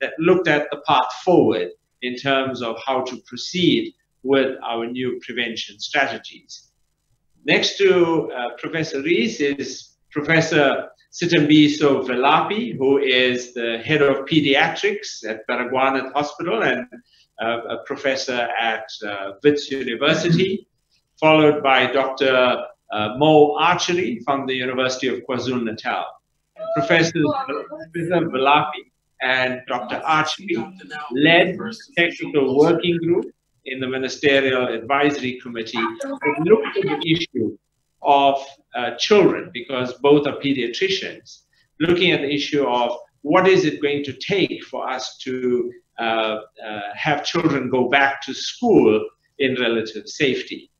that looked at the path forward in terms of how to proceed with our new prevention strategies. Next to uh, Professor Rees is Professor Sithembiso Velaphi, who is the head of pediatrics at Baragwanath Hospital and uh, a professor at uh, Wits University, followed by Dr. Uh, Mo Archary from the University of KwaZulu-Natal. Professor Velaphi and Dr. Archary led technical working group in the Ministerial Advisory Committee that looked at the issue of uh, children, because both are pediatricians, looking at the issue of what is it going to take for us to uh, uh, have children go back to school in relative safety.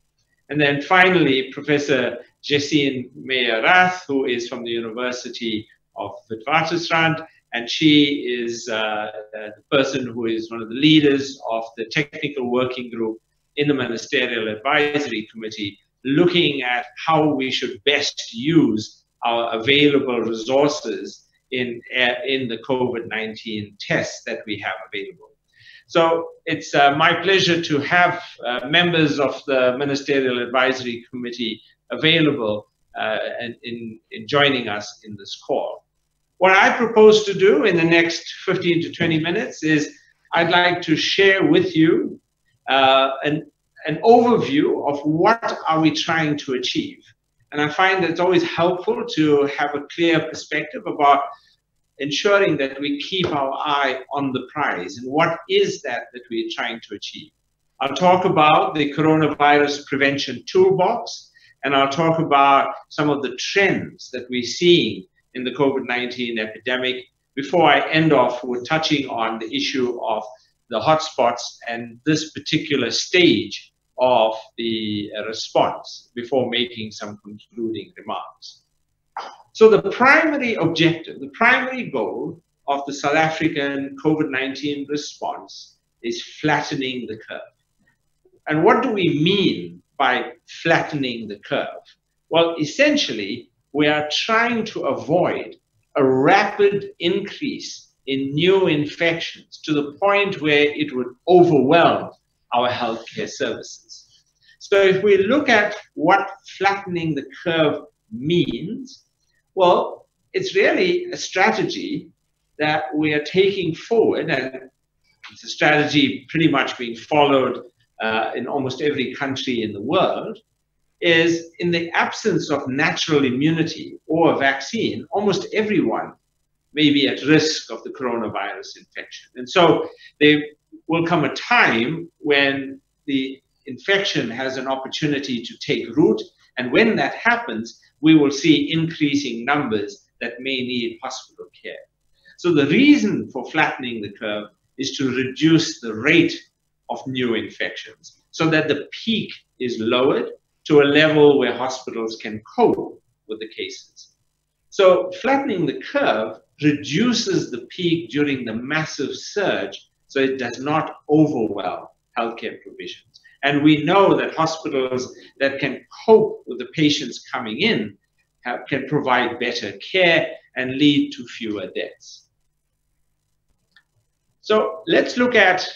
And then finally, Professor Gesine Meyer-Rath, who is from the University of Witwatersrand, and she is uh, the person who is one of the leaders of the technical working group in the Ministerial Advisory Committee, looking at how we should best use our available resources in, uh, in the COVID-19 tests that we have available. So it's uh, my pleasure to have uh, members of the Ministerial Advisory Committee available uh, in, in joining us in this call. What I propose to do in the next 15 to 20 minutes is I'd like to share with you uh, an, an overview of what are we trying to achieve. And I find that it's always helpful to have a clear perspective about ensuring that we keep our eye on the prize and what is that that we're trying to achieve. I'll talk about the coronavirus prevention toolbox, and I'll talk about some of the trends that we're seeing in the COVID-19 epidemic before I end off with touching on the issue of the hotspots and this particular stage of the uh, response before making some concluding remarks. So the primary objective, the primary goal of the South African COVID-19 response is flattening the curve. And what do we mean by flattening the curve? Well, essentially, we are trying to avoid a rapid increase in new infections to the point where it would overwhelm our healthcare services. So if we look at what flattening the curve means, well, it's really a strategy that we are taking forward, and it's a strategy pretty much being followed uh, in almost every country in the world, is in the absence of natural immunity or a vaccine, almost everyone may be at risk of the coronavirus infection. And so there will come a time when the infection has an opportunity to take root. And when that happens, we will see increasing numbers that may need hospital care. So the reason for flattening the curve is to reduce the rate of new infections so that the peak is lowered to a level where hospitals can cope with the cases. So flattening the curve reduces the peak during the massive surge so it does not overwhelm healthcare provisions. And we know that hospitals that can cope with the patients coming in have, can provide better care and lead to fewer deaths. So let's look at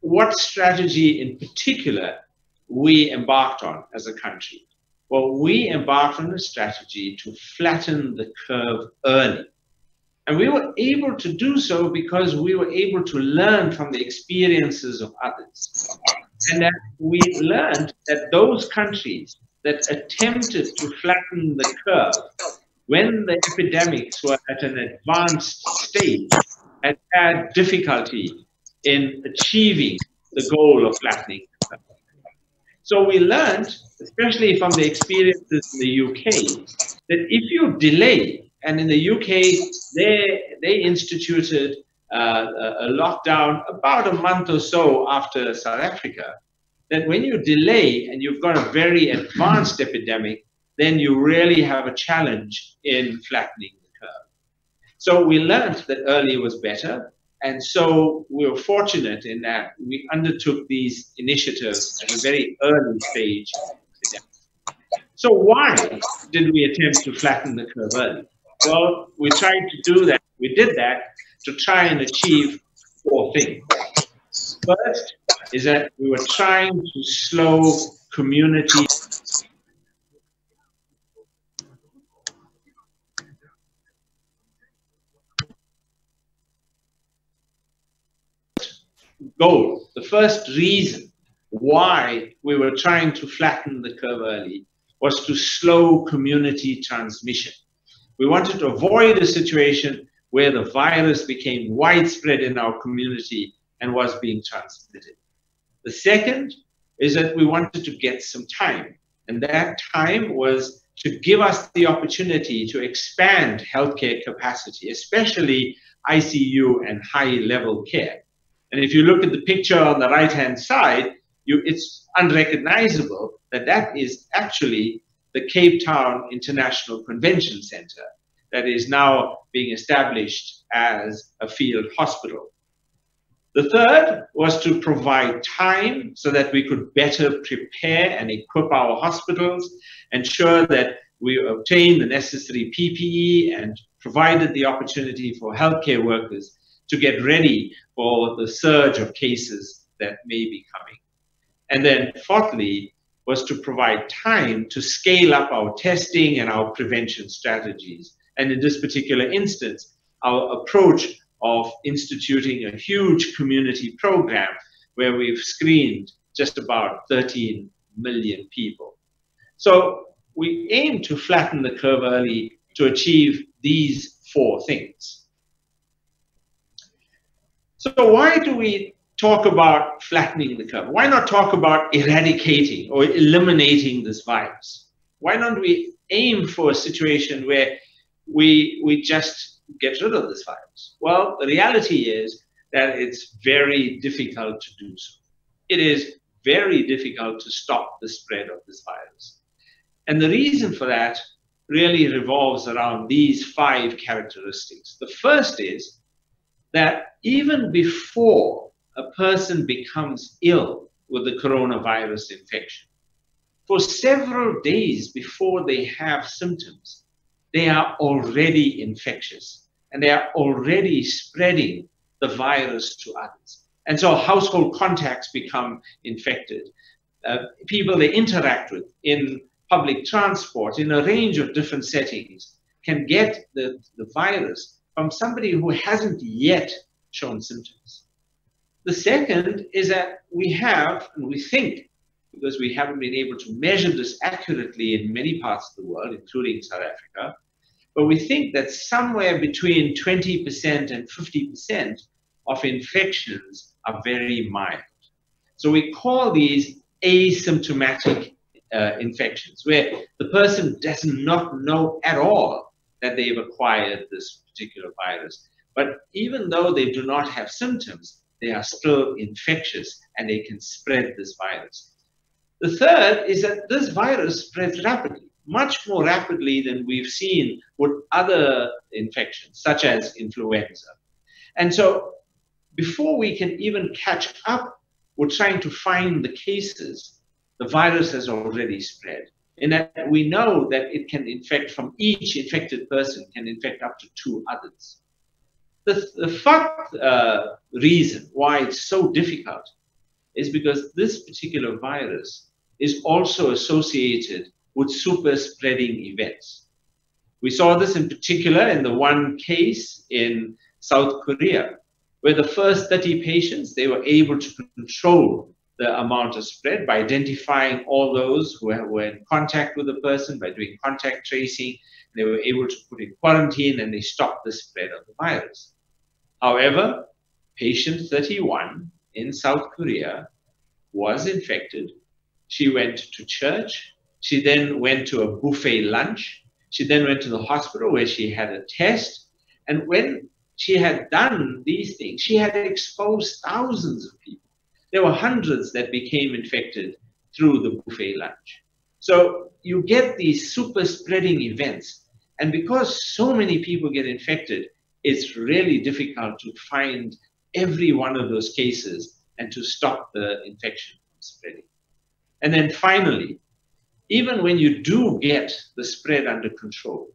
what strategy in particular we embarked on as a country? Well, we embarked on a strategy to flatten the curve early. And we were able to do so because we were able to learn from the experiences of others. And that we learned that those countries that attempted to flatten the curve when the epidemics were at an advanced stage had had difficulty in achieving the goal of flattening so we learned, especially from the experiences in the UK, that if you delay, and in the UK, they, they instituted uh, a lockdown about a month or so after South Africa, that when you delay and you've got a very advanced epidemic, then you really have a challenge in flattening the curve. So we learned that early was better. And so we were fortunate in that we undertook these initiatives at a very early stage. So why did we attempt to flatten the curve early? Well, we tried to do that. We did that to try and achieve four things. First is that we were trying to slow community goal, the first reason why we were trying to flatten the curve early was to slow community transmission. We wanted to avoid a situation where the virus became widespread in our community and was being transmitted. The second is that we wanted to get some time, and that time was to give us the opportunity to expand healthcare capacity, especially ICU and high level care. And if you look at the picture on the right hand side, you, it's unrecognizable that that is actually the Cape Town International Convention Center that is now being established as a field hospital. The third was to provide time so that we could better prepare and equip our hospitals, ensure that we obtain the necessary PPE and provided the opportunity for healthcare workers to get ready for the surge of cases that may be coming. And then fourthly, was to provide time to scale up our testing and our prevention strategies. And in this particular instance, our approach of instituting a huge community program where we've screened just about 13 million people. So we aim to flatten the curve early to achieve these four things. So why do we talk about flattening the curve? Why not talk about eradicating or eliminating this virus? Why don't we aim for a situation where we, we just get rid of this virus? Well, the reality is that it's very difficult to do so. It is very difficult to stop the spread of this virus. And the reason for that really revolves around these five characteristics. The first is that even before a person becomes ill with the coronavirus infection, for several days before they have symptoms, they are already infectious and they are already spreading the virus to others. And so household contacts become infected. Uh, people they interact with in public transport, in a range of different settings, can get the, the virus from somebody who hasn't yet shown symptoms. The second is that we have, and we think, because we haven't been able to measure this accurately in many parts of the world, including South Africa, but we think that somewhere between 20% and 50% of infections are very mild. So we call these asymptomatic uh, infections, where the person does not know at all that they've acquired this particular virus. But even though they do not have symptoms, they are still infectious and they can spread this virus. The third is that this virus spreads rapidly, much more rapidly than we've seen with other infections, such as influenza. And so before we can even catch up with trying to find the cases, the virus has already spread. In that we know that it can infect from each infected person can infect up to two others. The, the fourth uh, reason why it's so difficult is because this particular virus is also associated with super spreading events. We saw this in particular in the one case in South Korea, where the first 30 patients, they were able to control the amount of spread by identifying all those who were in contact with the person, by doing contact tracing. They were able to put in quarantine and they stopped the spread of the virus. However, patient 31 in South Korea was infected. She went to church. She then went to a buffet lunch. She then went to the hospital where she had a test. And when she had done these things, she had exposed thousands of people there were hundreds that became infected through the buffet lunch. So you get these super spreading events. And because so many people get infected, it's really difficult to find every one of those cases and to stop the infection from spreading. And then finally, even when you do get the spread under control,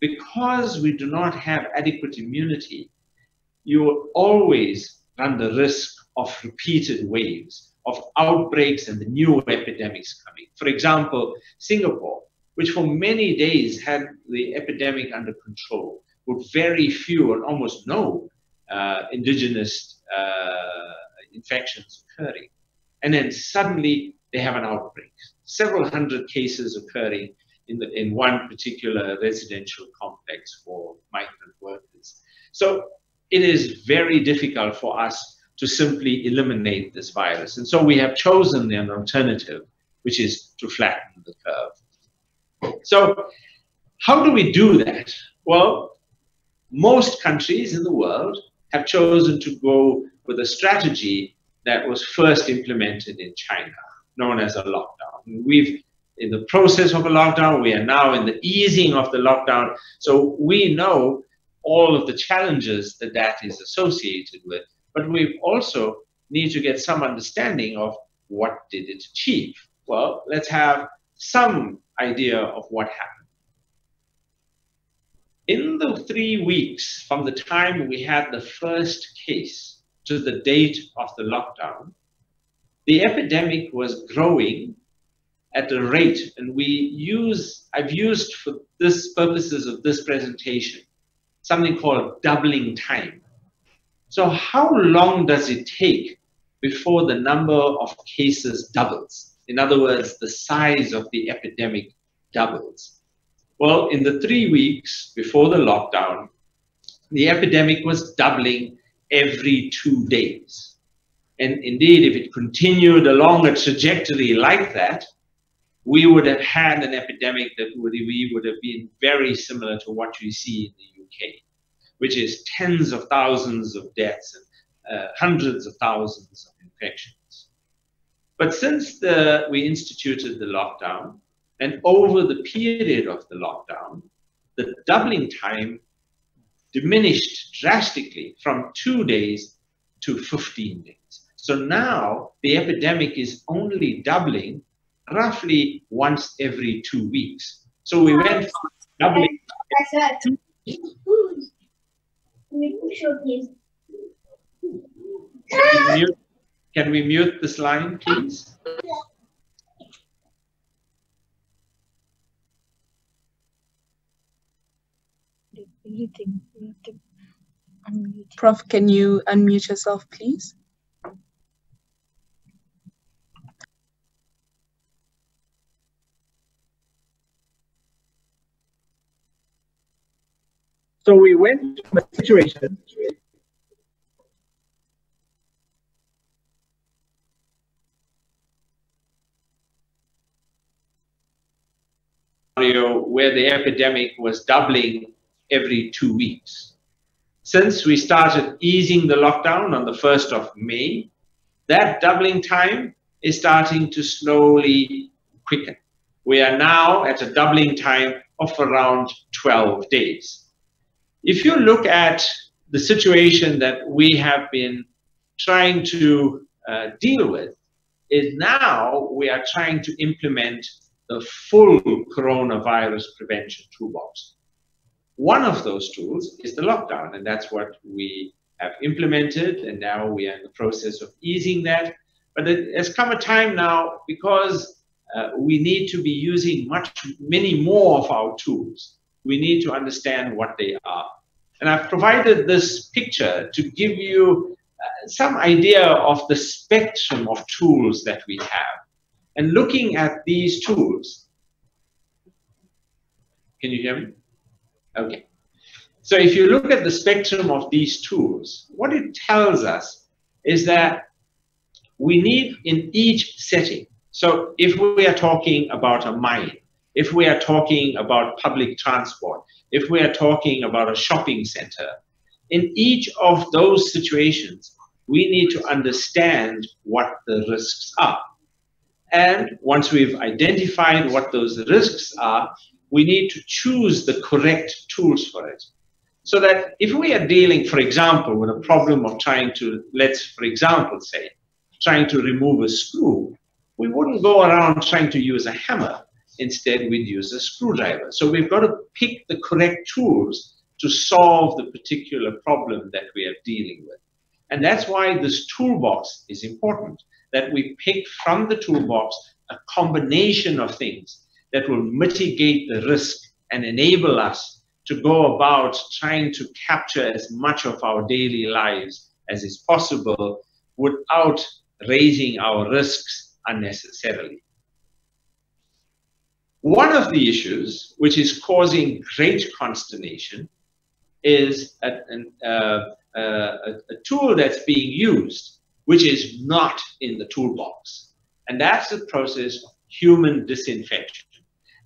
because we do not have adequate immunity, you always run the risk of repeated waves, of outbreaks and the new epidemics coming. For example, Singapore, which for many days had the epidemic under control, with very few and almost no uh, indigenous uh, infections occurring. And then suddenly they have an outbreak. Several hundred cases occurring in, the, in one particular residential complex for migrant workers. So it is very difficult for us to simply eliminate this virus. And so we have chosen an alternative, which is to flatten the curve. So how do we do that? Well, most countries in the world have chosen to go with a strategy that was first implemented in China, known as a lockdown. We've in the process of a lockdown. We are now in the easing of the lockdown. So we know all of the challenges that that is associated with, but we also need to get some understanding of what did it achieve. Well, let's have some idea of what happened. In the three weeks from the time we had the first case to the date of the lockdown, the epidemic was growing at a rate, and we use, I've used for this purposes of this presentation, something called doubling time. So how long does it take before the number of cases doubles? In other words, the size of the epidemic doubles. Well, in the three weeks before the lockdown, the epidemic was doubling every two days. And indeed, if it continued along a trajectory like that, we would have had an epidemic that would, we would have been very similar to what you see in the UK, which is tens of thousands of deaths and uh, hundreds of thousands of infections. But since the, we instituted the lockdown, and over the period of the lockdown, the doubling time diminished drastically from two days to 15 days. So now the epidemic is only doubling roughly once every two weeks. So we went from doubling. Can we mute, can we mute this line, please? Prof, can you unmute yourself, please? So we went from a situation where the epidemic was doubling every two weeks. Since we started easing the lockdown on the 1st of May, that doubling time is starting to slowly quicken. We are now at a doubling time of around 12 days. If you look at the situation that we have been trying to uh, deal with, is now we are trying to implement the full coronavirus prevention toolbox. One of those tools is the lockdown, and that's what we have implemented, and now we are in the process of easing that. But it has come a time now because uh, we need to be using much, many more of our tools we need to understand what they are. And I've provided this picture to give you uh, some idea of the spectrum of tools that we have. And looking at these tools, can you hear me? Okay. So if you look at the spectrum of these tools, what it tells us is that we need in each setting. So if we are talking about a mine, if we are talking about public transport, if we are talking about a shopping center, in each of those situations, we need to understand what the risks are. And once we've identified what those risks are, we need to choose the correct tools for it. So that if we are dealing, for example, with a problem of trying to, let's, for example, say, trying to remove a screw, we wouldn't go around trying to use a hammer. Instead, we'd use a screwdriver. So we've got to pick the correct tools to solve the particular problem that we are dealing with. And that's why this toolbox is important, that we pick from the toolbox a combination of things that will mitigate the risk and enable us to go about trying to capture as much of our daily lives as is possible without raising our risks unnecessarily. One of the issues which is causing great consternation is a, uh, uh, a, a tool that's being used, which is not in the toolbox. And that's the process of human disinfection.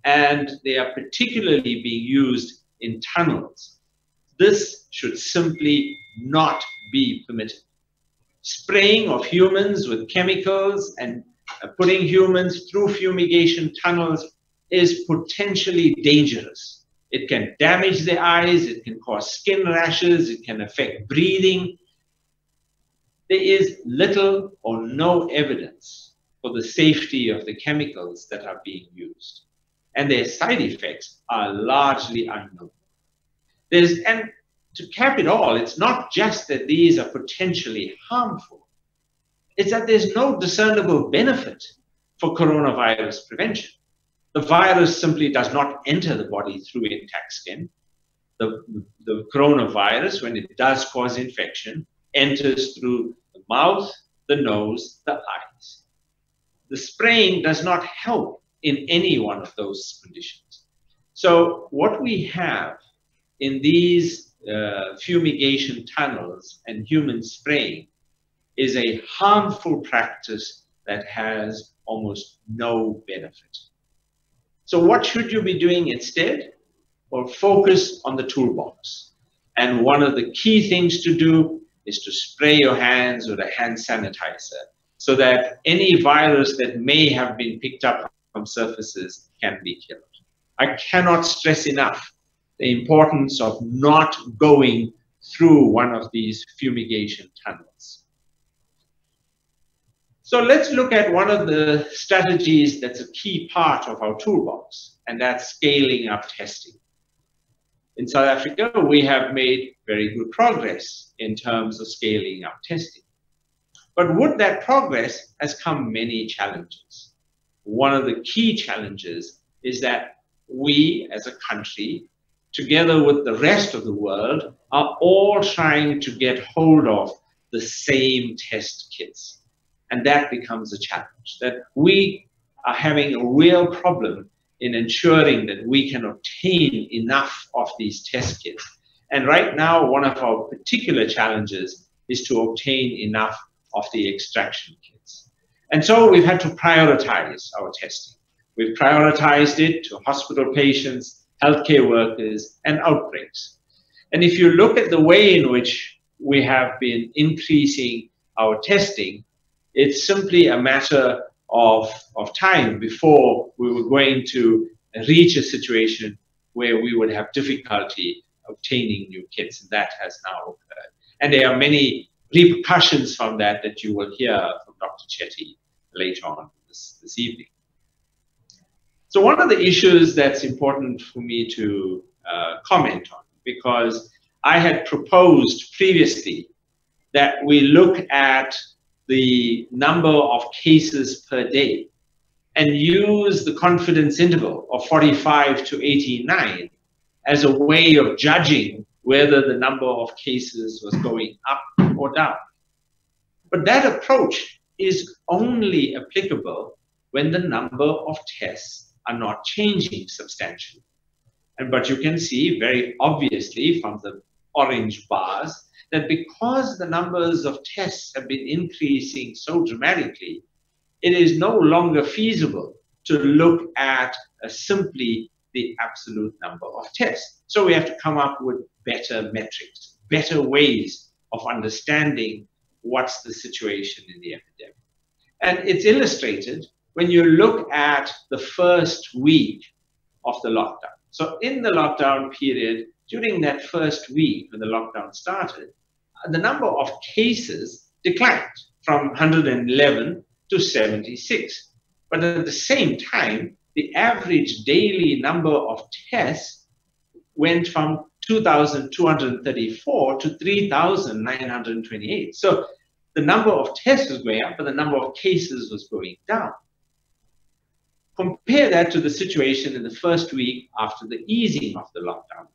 And they are particularly being used in tunnels. This should simply not be permitted. Spraying of humans with chemicals and uh, putting humans through fumigation tunnels is potentially dangerous. It can damage the eyes, it can cause skin rashes, it can affect breathing. There is little or no evidence for the safety of the chemicals that are being used. And their side effects are largely unknown. There's, and to cap it all, it's not just that these are potentially harmful, it's that there's no discernible benefit for coronavirus prevention. The virus simply does not enter the body through intact skin. The, the coronavirus, when it does cause infection, enters through the mouth, the nose, the eyes. The spraying does not help in any one of those conditions. So what we have in these uh, fumigation tunnels and human spraying is a harmful practice that has almost no benefit. So what should you be doing instead? Well, focus on the toolbox. And one of the key things to do is to spray your hands with a hand sanitizer so that any virus that may have been picked up from surfaces can be killed. I cannot stress enough the importance of not going through one of these fumigation tunnels. So let's look at one of the strategies that's a key part of our toolbox, and that's scaling up testing. In South Africa, we have made very good progress in terms of scaling up testing. But with that progress has come many challenges. One of the key challenges is that we as a country, together with the rest of the world, are all trying to get hold of the same test kits. And that becomes a challenge that we are having a real problem in ensuring that we can obtain enough of these test kits. And right now, one of our particular challenges is to obtain enough of the extraction kits. And so we've had to prioritize our testing. We've prioritized it to hospital patients, healthcare workers, and outbreaks. And if you look at the way in which we have been increasing our testing, it's simply a matter of, of time before we were going to reach a situation where we would have difficulty obtaining new kits. And that has now occurred. And there are many repercussions from that that you will hear from Dr. Chetty later on this, this evening. So one of the issues that's important for me to uh, comment on, because I had proposed previously that we look at the number of cases per day and use the confidence interval of 45 to 89 as a way of judging whether the number of cases was going up or down. But that approach is only applicable when the number of tests are not changing substantially. And, but you can see very obviously from the orange bars that because the numbers of tests have been increasing so dramatically, it is no longer feasible to look at uh, simply the absolute number of tests. So we have to come up with better metrics, better ways of understanding what's the situation in the epidemic. And it's illustrated when you look at the first week of the lockdown. So in the lockdown period, during that first week when the lockdown started, uh, the number of cases declined from 111 to 76. But at the same time, the average daily number of tests went from 2,234 to 3,928. So the number of tests was going up, but the number of cases was going down. Compare that to the situation in the first week after the easing of the lockdown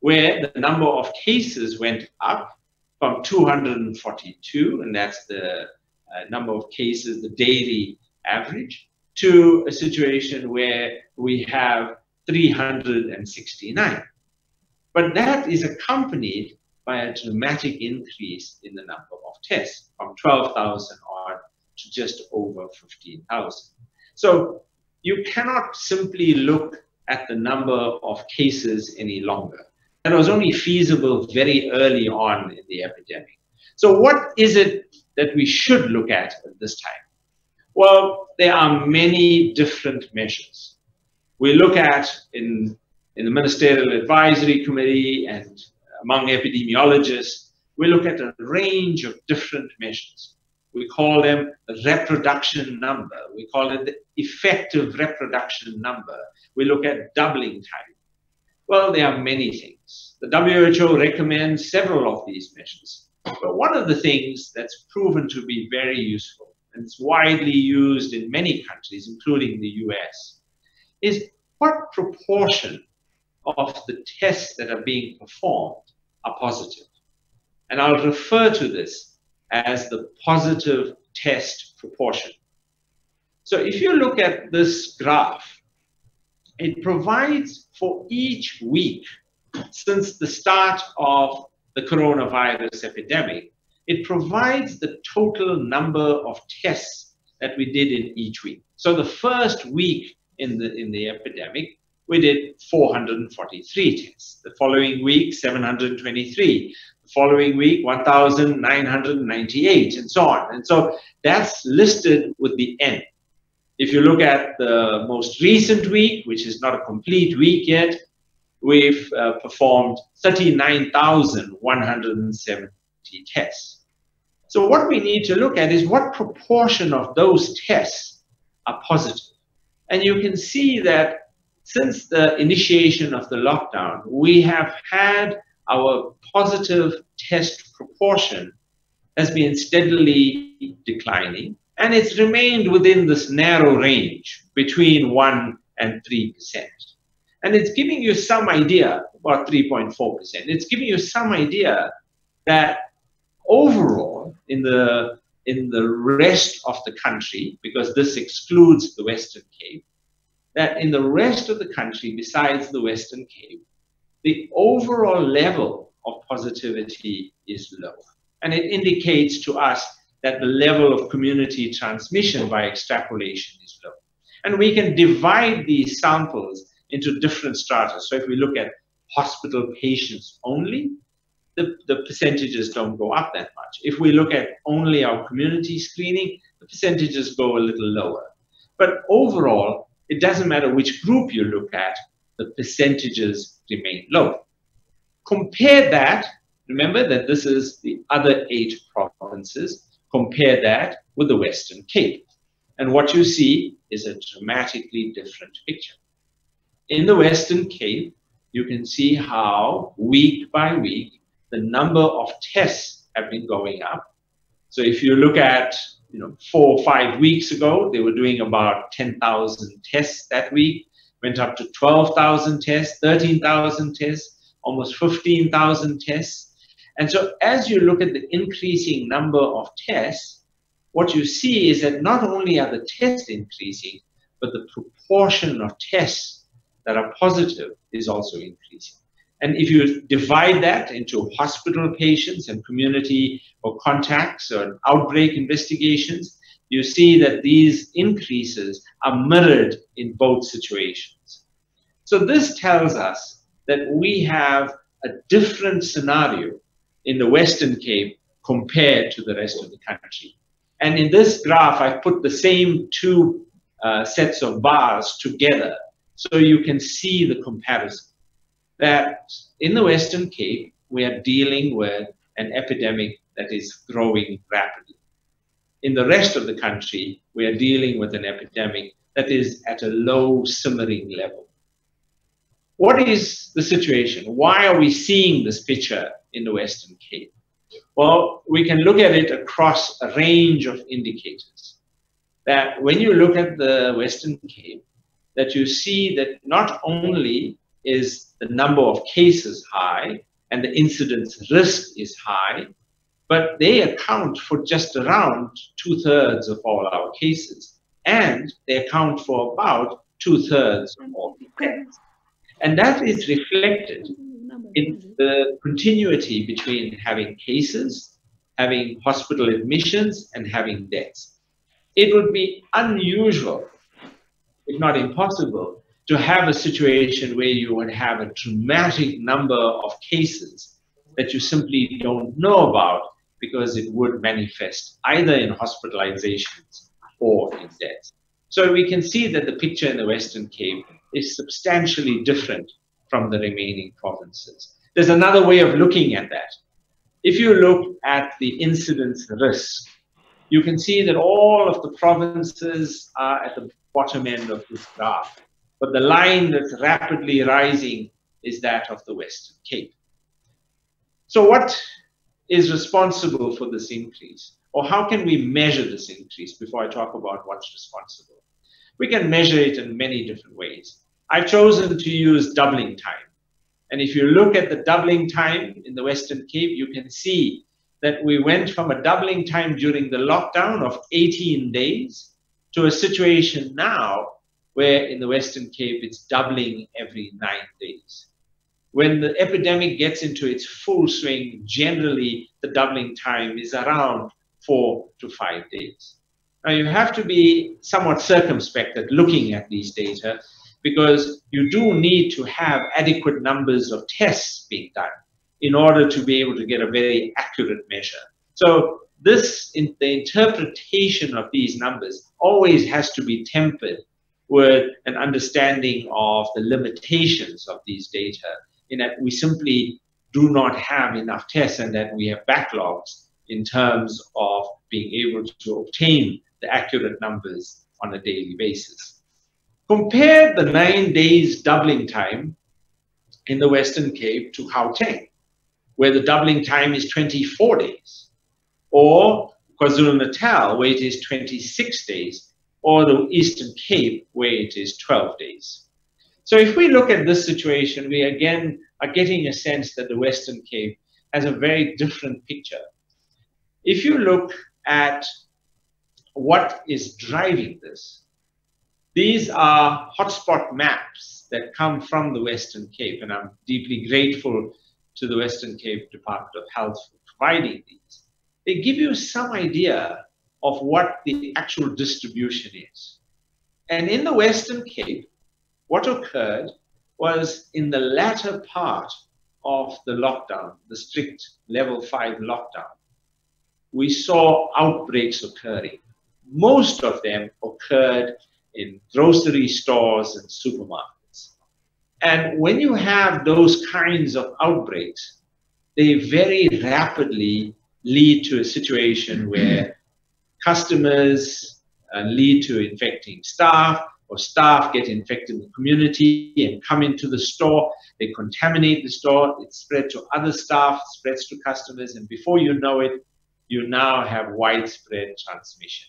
where the number of cases went up from 242, and that's the uh, number of cases, the daily average, to a situation where we have 369. But that is accompanied by a dramatic increase in the number of tests from 12,000 odd to just over 15,000. So you cannot simply look at the number of cases any longer. That was only feasible very early on in the epidemic. So what is it that we should look at at this time? Well, there are many different measures. We look at in, in the Ministerial Advisory Committee and among epidemiologists, we look at a range of different measures. We call them the reproduction number. We call it the effective reproduction number. We look at doubling time. Well, there are many things. The WHO recommends several of these measures. But one of the things that's proven to be very useful, and it's widely used in many countries, including the US, is what proportion of the tests that are being performed are positive. And I'll refer to this as the positive test proportion. So if you look at this graph, it provides for each week since the start of the coronavirus epidemic, it provides the total number of tests that we did in each week. So the first week in the, in the epidemic, we did 443 tests. The following week, 723. The following week, 1,998, and so on. And so that's listed with the N. If you look at the most recent week, which is not a complete week yet, we've uh, performed 39,170 tests. So what we need to look at is what proportion of those tests are positive. And you can see that since the initiation of the lockdown, we have had our positive test proportion has been steadily declining and it's remained within this narrow range between 1 and 3%. And it's giving you some idea, about 3.4%, it's giving you some idea that overall in the in the rest of the country, because this excludes the Western Cape, that in the rest of the country, besides the Western Cape, the overall level of positivity is low. And it indicates to us that the level of community transmission by extrapolation is low. And we can divide these samples into different strata. So if we look at hospital patients only, the, the percentages don't go up that much. If we look at only our community screening, the percentages go a little lower. But overall, it doesn't matter which group you look at, the percentages remain low. Compare that, remember that this is the other eight provinces, Compare that with the Western Cape. And what you see is a dramatically different picture. In the Western Cape, you can see how week by week, the number of tests have been going up. So if you look at, you know, four or five weeks ago, they were doing about 10,000 tests that week, went up to 12,000 tests, 13,000 tests, almost 15,000 tests. And so as you look at the increasing number of tests, what you see is that not only are the tests increasing, but the proportion of tests that are positive is also increasing. And if you divide that into hospital patients and community or contacts or outbreak investigations, you see that these increases are mirrored in both situations. So this tells us that we have a different scenario in the Western Cape compared to the rest of the country. And in this graph, I put the same two uh, sets of bars together so you can see the comparison. That in the Western Cape, we are dealing with an epidemic that is growing rapidly. In the rest of the country, we are dealing with an epidemic that is at a low simmering level. What is the situation? Why are we seeing this picture in the Western Cape? Well, we can look at it across a range of indicators. That when you look at the Western Cape, that you see that not only is the number of cases high and the incidence risk is high, but they account for just around two thirds of all our cases. And they account for about two thirds of all deaths. And that is reflected in the continuity between having cases, having hospital admissions, and having deaths. It would be unusual, if not impossible, to have a situation where you would have a dramatic number of cases that you simply don't know about because it would manifest either in hospitalizations or in deaths. So we can see that the picture in the Western Cape is substantially different from the remaining provinces. There's another way of looking at that. If you look at the incidence risk, you can see that all of the provinces are at the bottom end of this graph. But the line that's rapidly rising is that of the Western Cape. So what is responsible for this increase? Or how can we measure this increase before I talk about what's responsible? We can measure it in many different ways. I've chosen to use doubling time. And if you look at the doubling time in the Western Cape, you can see that we went from a doubling time during the lockdown of 18 days to a situation now where in the Western Cape it's doubling every nine days. When the epidemic gets into its full swing, generally the doubling time is around four to five days. Now you have to be somewhat circumspect at looking at these data because you do need to have adequate numbers of tests being done in order to be able to get a very accurate measure. So this, in the interpretation of these numbers always has to be tempered with an understanding of the limitations of these data in that we simply do not have enough tests and that we have backlogs in terms of being able to obtain the accurate numbers on a daily basis. Compare the nine days doubling time in the Western Cape to Gauteng, where the doubling time is 24 days, or KwaZulu-Natal, where it is 26 days, or the Eastern Cape, where it is 12 days. So if we look at this situation, we again are getting a sense that the Western Cape has a very different picture. If you look at what is driving this, these are hotspot maps that come from the Western Cape, and I'm deeply grateful to the Western Cape Department of Health for providing these. They give you some idea of what the actual distribution is. And in the Western Cape, what occurred was in the latter part of the lockdown, the strict level five lockdown, we saw outbreaks occurring. Most of them occurred in grocery stores and supermarkets. And when you have those kinds of outbreaks, they very rapidly lead to a situation where customers uh, lead to infecting staff, or staff get infected in the community and come into the store. They contaminate the store, it spreads to other staff, spreads to customers, and before you know it, you now have widespread transmission.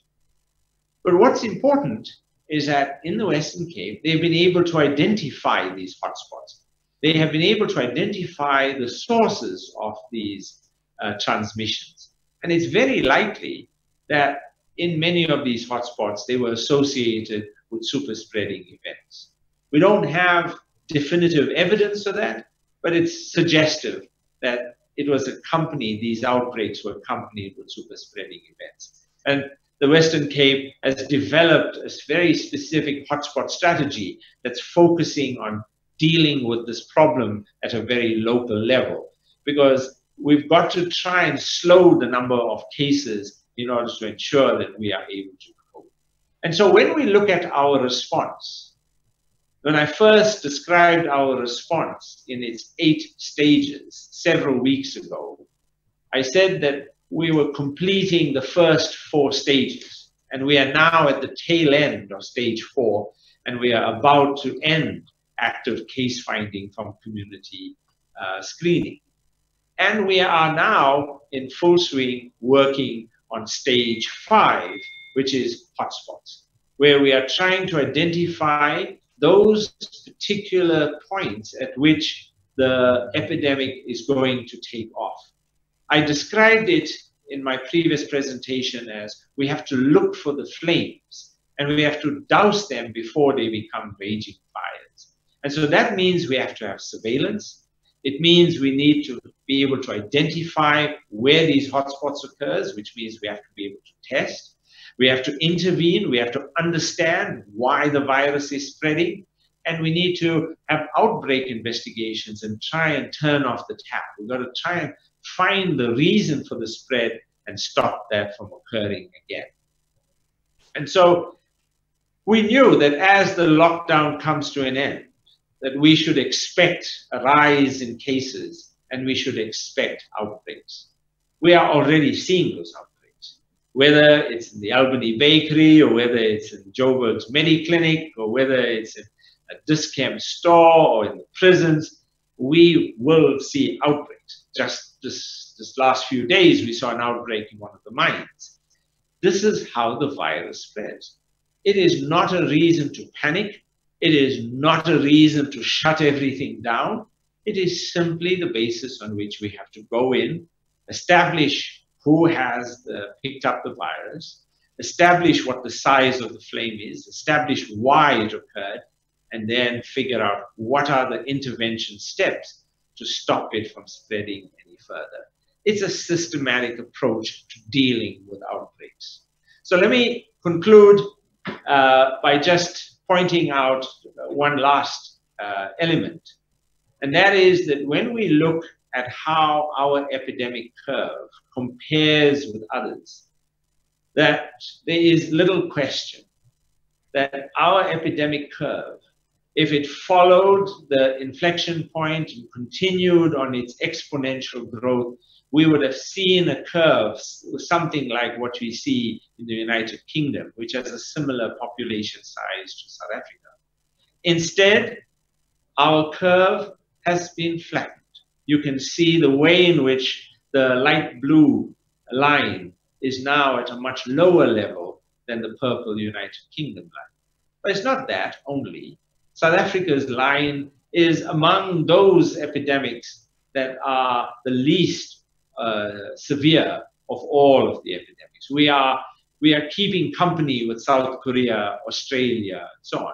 But what's important is that in the Western Cape, they've been able to identify these hotspots. They have been able to identify the sources of these uh, transmissions. And it's very likely that in many of these hotspots, they were associated with super spreading events. We don't have definitive evidence of that, but it's suggestive that it was accompanied, these outbreaks were accompanied with super spreading events. And the Western Cape has developed a very specific hotspot strategy that's focusing on dealing with this problem at a very local level because we've got to try and slow the number of cases in order to ensure that we are able to cope. And so when we look at our response, when I first described our response in its eight stages several weeks ago, I said that we were completing the first four stages. And we are now at the tail end of stage four, and we are about to end active case finding from community uh, screening. And we are now in full swing working on stage five, which is hotspots, where we are trying to identify those particular points at which the epidemic is going to take off. I described it in my previous presentation as we have to look for the flames and we have to douse them before they become raging fires. And so that means we have to have surveillance. It means we need to be able to identify where these hotspots occurs, which means we have to be able to test. We have to intervene. We have to understand why the virus is spreading. And we need to have outbreak investigations and try and turn off the tap. We've got to try and find the reason for the spread and stop that from occurring again. And so we knew that as the lockdown comes to an end, that we should expect a rise in cases and we should expect outbreaks. We are already seeing those outbreaks, whether it's in the Albany Bakery or whether it's in Joburg's Mediclinic or whether it's in a Dis-Chem store or in the prisons, we will see outbreaks. Just this, this last few days, we saw an outbreak in one of the mines. This is how the virus spreads. It is not a reason to panic. It is not a reason to shut everything down. It is simply the basis on which we have to go in, establish who has the, picked up the virus, establish what the size of the flame is, establish why it occurred, and then figure out what are the intervention steps to stop it from spreading any further. It's a systematic approach to dealing with outbreaks. So let me conclude uh, by just pointing out one last uh, element, and that is that when we look at how our epidemic curve compares with others, that there is little question that our epidemic curve if it followed the inflection point and continued on its exponential growth, we would have seen a curve, something like what we see in the United Kingdom, which has a similar population size to South Africa. Instead, our curve has been flattened. You can see the way in which the light blue line is now at a much lower level than the purple United Kingdom line. But it's not that only. South Africa's line is among those epidemics that are the least uh, severe of all of the epidemics. We are, we are keeping company with South Korea, Australia, and so on.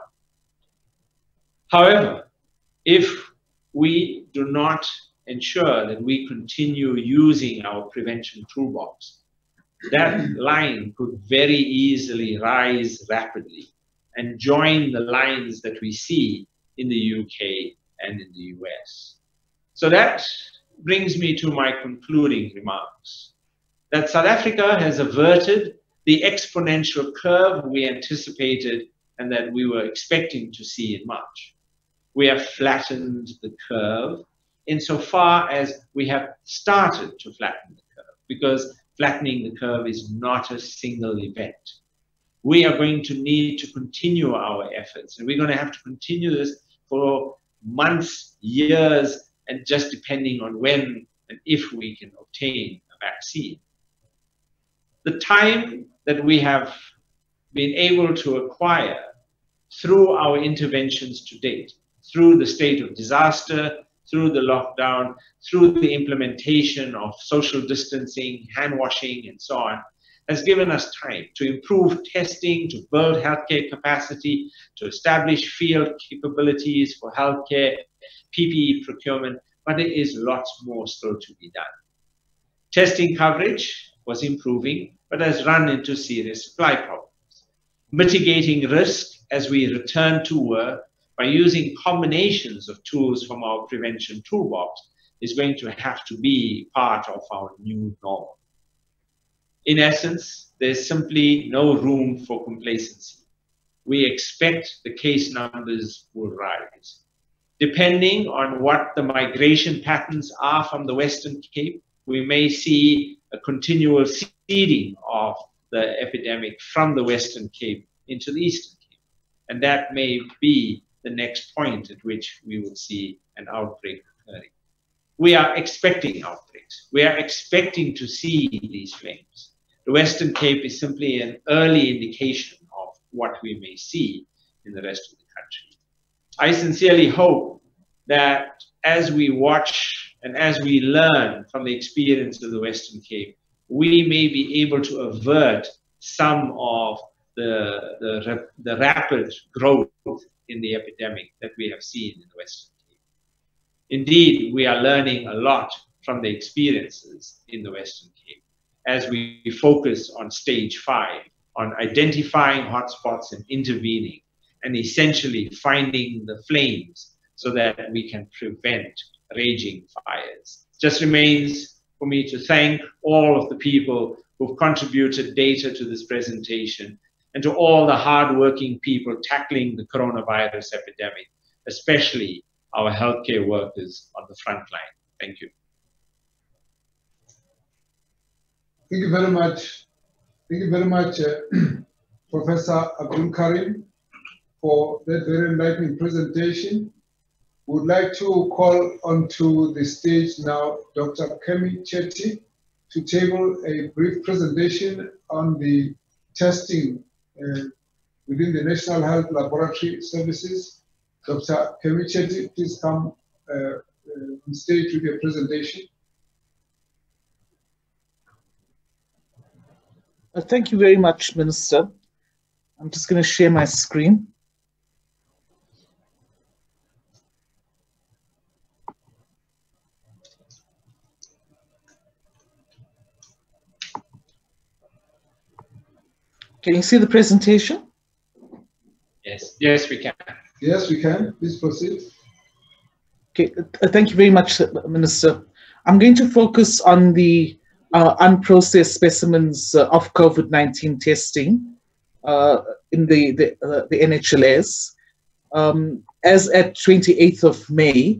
However, if we do not ensure that we continue using our prevention toolbox, that line could very easily rise rapidly and join the lines that we see in the UK and in the US. So that brings me to my concluding remarks. That South Africa has averted the exponential curve we anticipated and that we were expecting to see in March. We have flattened the curve insofar as we have started to flatten the curve because flattening the curve is not a single event we are going to need to continue our efforts. And we're going to have to continue this for months, years, and just depending on when and if we can obtain a vaccine. The time that we have been able to acquire through our interventions to date, through the state of disaster, through the lockdown, through the implementation of social distancing, hand washing, and so on, has given us time to improve testing, to build healthcare capacity, to establish field capabilities for healthcare, PPE procurement, but there is lots more still to be done. Testing coverage was improving, but has run into serious supply problems. Mitigating risk as we return to work by using combinations of tools from our prevention toolbox is going to have to be part of our new normal. In essence, there's simply no room for complacency. We expect the case numbers will rise. Depending on what the migration patterns are from the Western Cape, we may see a continual seeding of the epidemic from the Western Cape into the Eastern Cape. And that may be the next point at which we will see an outbreak occurring. We are expecting outbreaks. We are expecting to see these flames. The Western Cape is simply an early indication of what we may see in the rest of the country. I sincerely hope that as we watch and as we learn from the experience of the Western Cape, we may be able to avert some of the, the, the rapid growth in the epidemic that we have seen in the Western Cape. Indeed, we are learning a lot from the experiences in the Western Cape as we focus on stage five, on identifying hotspots and intervening, and essentially finding the flames so that we can prevent raging fires. Just remains for me to thank all of the people who've contributed data to this presentation and to all the hardworking people tackling the coronavirus epidemic, especially our healthcare workers on the front line. Thank you. Thank you very much. Thank you very much, uh, Professor Abdool Karim, for that very enlightening presentation We'd like to call onto the stage now Dr. Kamy Chetty to table a brief presentation on the testing uh, within the National Health Laboratory Services. Dr. Kamy Chetty, please come uh, uh, on stage with your presentation. Thank you very much, Minister. I'm just going to share my screen. Can you see the presentation? Yes, yes, we can. Yes, we can. Please proceed. Okay, uh, thank you very much, uh, Minister. I'm going to focus on the uh, unprocessed specimens uh, of COVID-19 testing uh, in the, the, uh, the NHLS. Um, as at 28th of May,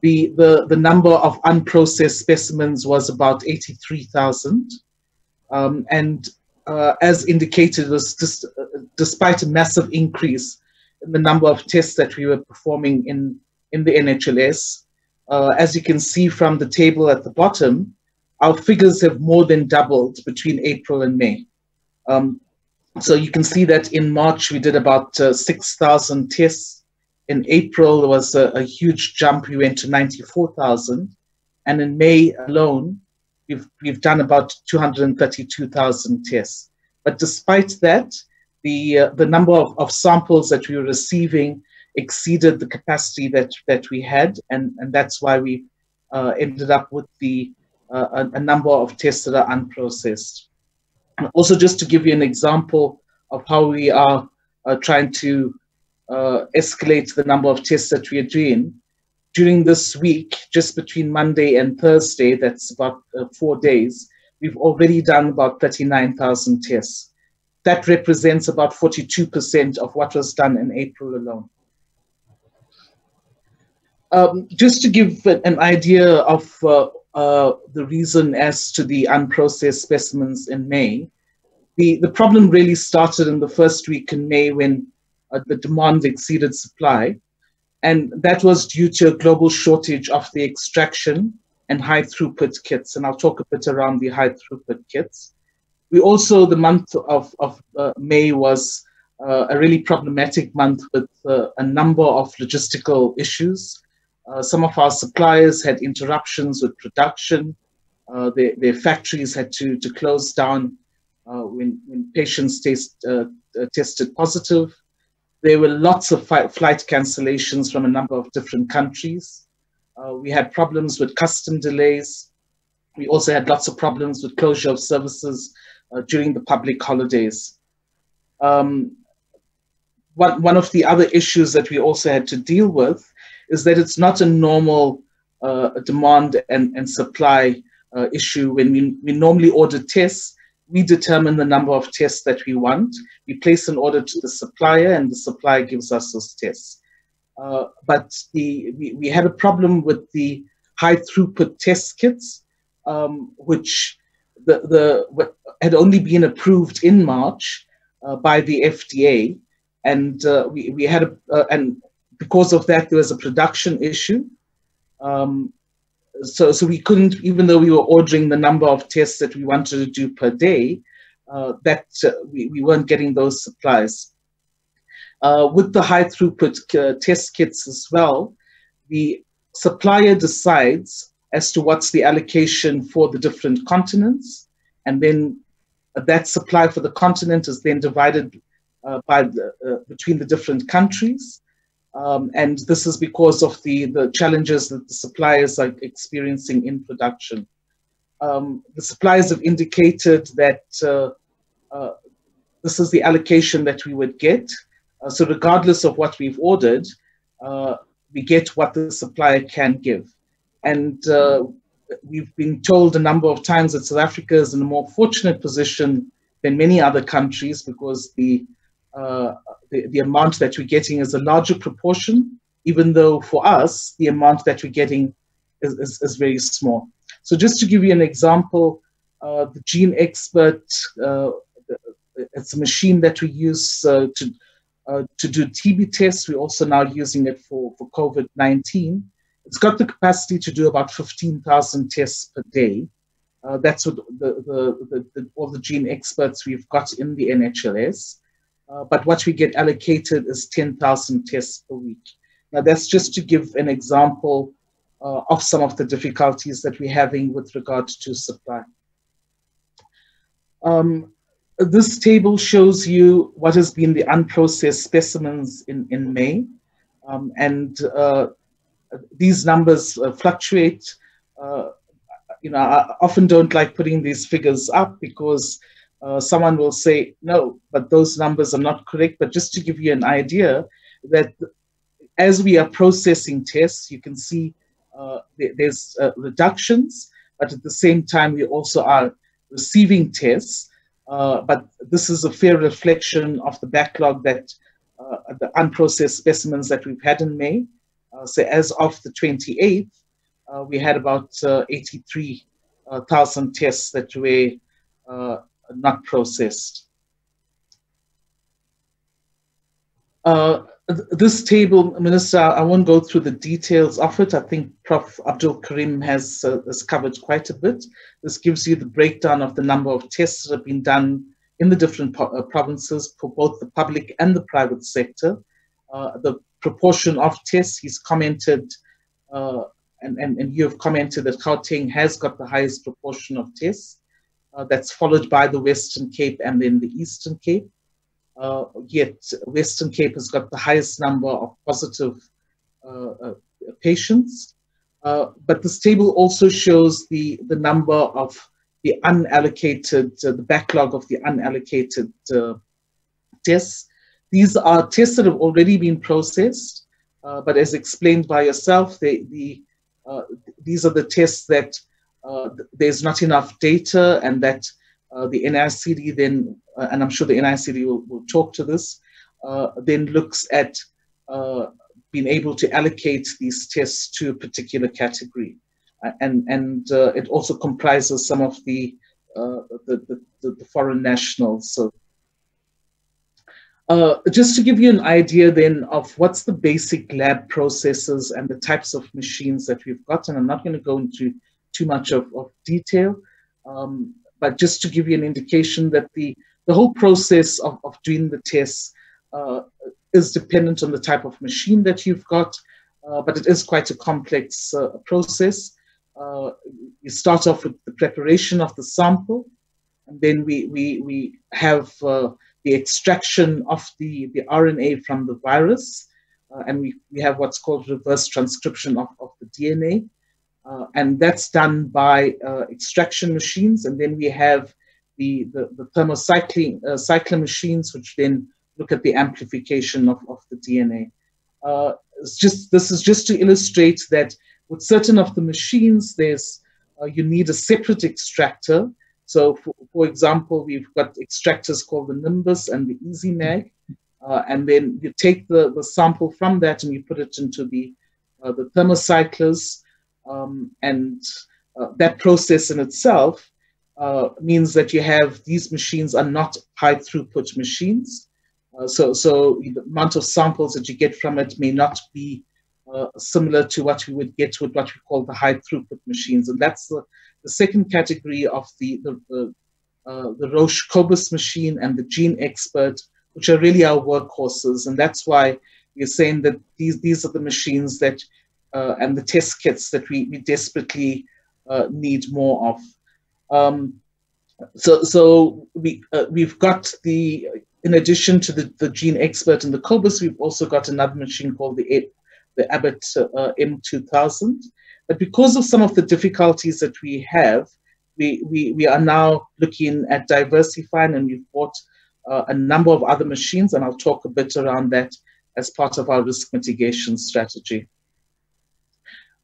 the, the, the number of unprocessed specimens was about 83,000. Um, and uh, as indicated, was just uh, despite a massive increase in the number of tests that we were performing in, in the NHLS. Uh, as you can see from the table at the bottom, our figures have more than doubled between April and May. Um, so you can see that in March we did about uh, 6,000 tests. In April there was a, a huge jump, we went to 94,000. And in May alone, we've, we've done about 232,000 tests. But despite that, the, uh, the number of, of samples that we were receiving exceeded the capacity that, that we had, and, and that's why we uh, ended up with the, a, a, number of tests that are unprocessed. And also, just to give you an example of how we are uh, trying to uh, escalate the number of tests that we are doing, during this week, just between Monday and Thursday, that's about uh, four days, we've already done about 39,000 tests. That represents about 42% of what was done in April alone. Um, just to give an idea of uh, uh, the reason as to the unprocessed specimens in May, the, the problem really started in the first week in May when uh, the demand exceeded supply. And that was due to a global shortage of the extraction and high throughput kits. And I'll talk a bit around the high throughput kits. We also, the month of, of uh, May was uh, a really problematic month with uh, a number of logistical issues. Uh, some of our suppliers had interruptions with production. Uh, their, their, factories had to, to close down uh, when, when patients test, tested positive. There were lots of flight cancellations from a number of different countries. Uh, we had problems with custom delays. We also had lots of problems with closure of services uh, during the public holidays. Um, one, one of the other issues that we also had to deal with is that it's not a normal uh, demand and, and supply uh, issue. When we, we normally order tests, we determine the number of tests that we want. We place an order to the supplier, and the supplier gives us those tests. Uh, but the, we, we, had a problem with the high throughput test kits, um, which the, the had only been approved in March uh, by the FDA, and uh, we, we had a, uh, and because of that, there was a production issue. Um, so, so we couldn't, even though we were ordering the number of tests that we wanted to do per day, uh, that uh, we, we weren't getting those supplies. Uh, with the high throughput uh, test kits as well, the supplier decides as to what's the allocation for the different continents, and then that supply for the continent is then divided uh, by the, uh, between the different countries. Um, and this is because of the, the challenges that the suppliers are experiencing in production. Um, the suppliers have indicated that uh, uh, this is the allocation that we would get. Uh, so regardless of what we've ordered, uh, we get what the supplier can give. And uh, we've been told a number of times that South Africa is in a more fortunate position than many other countries because the uh, the, the amount that we're getting is a larger proportion, even though for us, the amount that we're getting is, is, is very small. So just to give you an example, uh, the GeneXpert, uh, it's a machine that we use uh, to, uh, to do TB tests. We're also now using it for, for COVID-19. It's got the capacity to do about 15,000 tests per day. Uh, that's what the, the, the, the, all the GeneXperts we've got in the NHLS. Uh, but what we get allocated is 10,000 tests per week. Now, that's just to give an example uh, of some of the difficulties that we're having with regard to supply. Um, this table shows you what has been the unprocessed specimens in, in May. Um, and uh, these numbers uh, fluctuate. Uh, you know, I often don't like putting these figures up because uh, someone will say, no, but those numbers are not correct. But just to give you an idea that as we are processing tests, you can see uh, there's uh, reductions, but at the same time, we also are receiving tests. Uh, but this is a fair reflection of the backlog that uh, the unprocessed specimens that we've had in May. Uh, so as of the 28th, we had about 83,000 tests that were not processed. Uh, this table, Minister, I won't go through the details of it. I think Prof. Abdool Karim has, uh, has covered quite a bit. This gives you the breakdown of the number of tests that have been done in the different uh, provinces for both the public and the private sector. Uh, the proportion of tests, he's commented, uh, and, and, and you have commented that Gauteng has got the highest proportion of tests. Uh, that's followed by the Western Cape and then the Eastern Cape. Uh, yet Western Cape has got the highest number of positive uh, uh patients. Uh, but this table also shows the, the number of the unallocated, uh, the backlog of the unallocated tests. These are tests that have already been processed, but as explained by yourself, they, the, these are the tests that uh, there's not enough data and that uh, the NICD then, uh, and I'm sure the NICD will, will talk to this, then looks at being able to allocate these tests to a particular category. and and it also comprises some of the, the, the, the foreign nationals. So uh, just to give you an idea then of what's the basic lab processes and the types of machines that we've got, and I'm not going to go into too much of, of detail. Um, but just to give you an indication that the, the whole process of, of doing the tests uh, is dependent on the type of machine that you've got, uh, but it is quite a complex uh, process. Uh, you start off with the preparation of the sample, and then we, we, we have uh, the extraction of the, the RNA from the virus, uh, and we, we have what's called reverse transcription of, of the DNA. Uh, and that's done by uh, extraction machines. And then we have the, the, the thermocycling uh, cycler machines, which then look at the amplification of, of the DNA. Uh, just, this is just to illustrate that with certain of the machines, there's uh, you need a separate extractor. So for, for example, we've got extractors called the Nimbus and the EasyMag. Uh, and then you take the, the sample from that and you put it into the, the thermocyclers. Um, and uh, that process in itself uh, means that you have these machines are not high throughput machines. Uh, so, so the amount of samples that you get from it may not be uh, similar to what we would get with what we call the high throughput machines. And that's the, the second category of the, the, the, uh, the Roche Cobas machine and the GeneXpert, which are really our workhorses. And that's why we're saying that these, these are the machines that, uh, and the test kits that we, we desperately uh, need more of. Um, so, so we, uh, we've got the, in addition to the, the GeneXpert and the Cobas, we've also got another machine called the the Abbott uh, M2000. But because of some of the difficulties that we have, we, we, we are now looking at diversifying and we've bought uh, a number of other machines and I'll talk a bit around that as part of our risk mitigation strategy.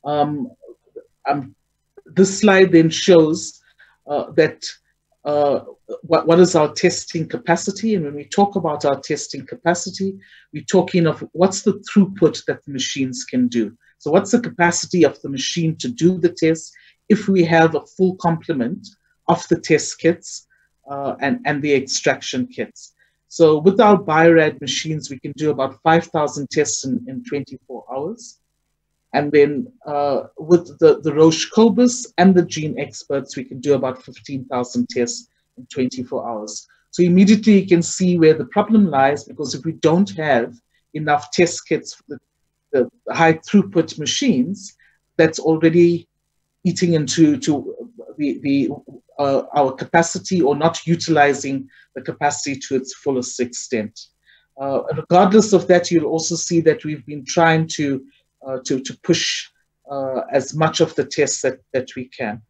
Um, um, this slide then shows uh, that uh, what, what is our testing capacity? And when we talk about our testing capacity, we're talking of what's the throughput that the machines can do. So what's the capacity of the machine to do the test if we have a full complement of the test kits uh, and, and the extraction kits. So with our Bio-Rad machines, we can do about 5,000 tests in, in 24 hours. And then uh, with the, the Roche Cobas and the GeneXperts, we can do about 15,000 tests in 24 hours. So immediately you can see where the problem lies because if we don't have enough test kits for the, the high throughput machines, that's already eating into to the, the uh, our capacity or not utilizing the capacity to its fullest extent. Uh, regardless of that, you'll also see that we've been trying to to, to push uh, as much of the tests that, that we can.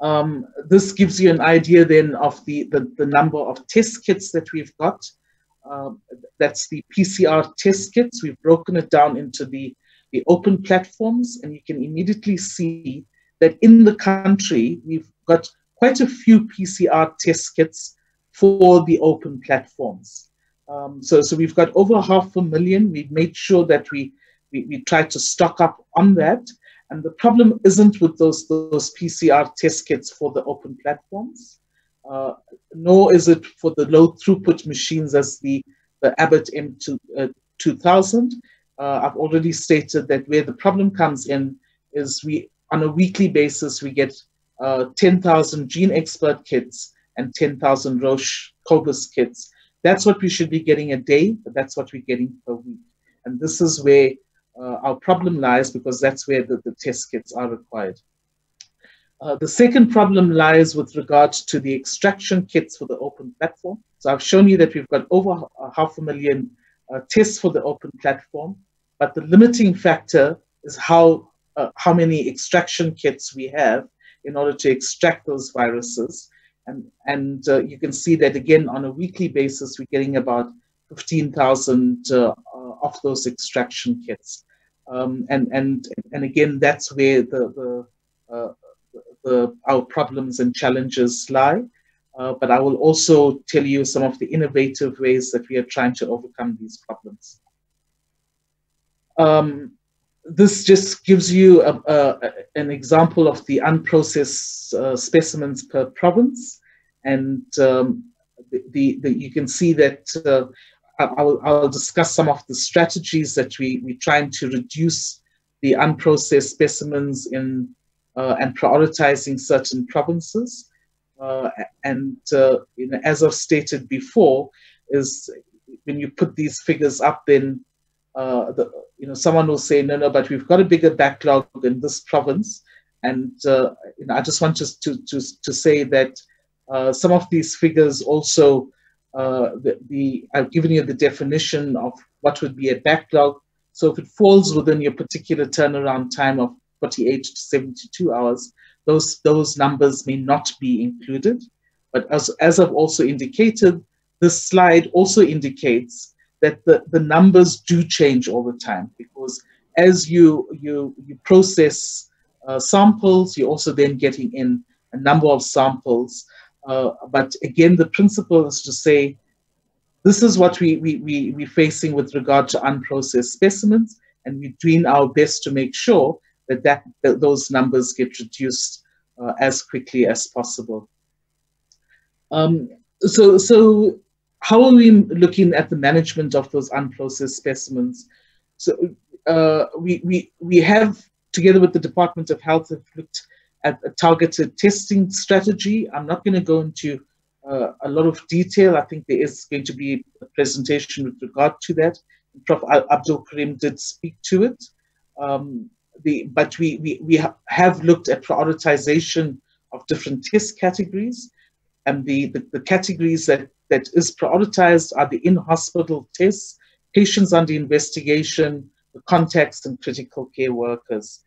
Um, this gives you an idea then of the, the, the, number of test kits that we've got. Um, that's the PCR test kits. We've broken it down into the, the open platforms, and you can immediately see that in the country, we've got quite a few PCR test kits for the open platforms. Um, so, so we've got over half a million. We've made sure that we, we, we try to stock up on that. And the problem isn't with those, those PCR test kits for the open platforms, uh, nor is it for the low throughput machines as the, the Abbott M2000. Uh, uh, I've already stated that where the problem comes in is we, on a weekly basis, we get uh, 10,000 GeneXpert kits and 10,000 Roche Cobas kits. That's what we should be getting a day, but that's what we're getting per week. And this is where uh, our problem lies because that's where the, the test kits are required. Uh, the second problem lies with regard to the extraction kits for the open platform. So I've shown you that we've got over half a million uh, tests for the open platform, but the limiting factor is how, uh, how many extraction kits we have in order to extract those viruses. And, and uh, you can see that again on a weekly basis, we're getting about 15,000 uh, of those extraction kits. Um, and, and, and again, that's where the, the, uh, the, our problems and challenges lie. Uh, but I will also tell you some of the innovative ways that we are trying to overcome these problems. Um, this just gives you a, a, an example of the unprocessed uh, specimens per province. And um, the, the, the, you can see that uh, I'll, I'll discuss some of the strategies that we, we're trying to reduce the unprocessed specimens in uh, and prioritizing certain provinces. Uh, and uh, you know, as I've stated before, is when you put these figures up, then uh, the, you know someone will say, no, no, but we've got a bigger backlog in this province. And uh, you know, I just want to, to, to, to say that uh, some of these figures also uh, the, the, I've given you the definition of what would be a backlog. So if it falls within your particular turnaround time of 48 to 72 hours, those, those numbers may not be included. But as, as I've also indicated, this slide also indicates that the, the numbers do change all the time because as you, you, you process uh, samples, you're also then getting in a number of samples uh, but again, the principle is to say, this is what we, we, we, we're facing with regard to unprocessed specimens, and we're doing our best to make sure that, that, that those numbers get reduced uh, as quickly as possible. Um, so, so how are we looking at the management of those unprocessed specimens? So uh, we, we, we have, together with the Department of Health, have looked at a targeted testing strategy. I'm not going to go into uh, a lot of detail. I think there is going to be a presentation with regard to that. Prof. Abdool Karim did speak to it. Um, the, but we, we, we ha have looked at prioritization of different test categories. And the, the, the categories that, that is prioritized are the in-hospital tests, patients under investigation, the contacts and critical care workers.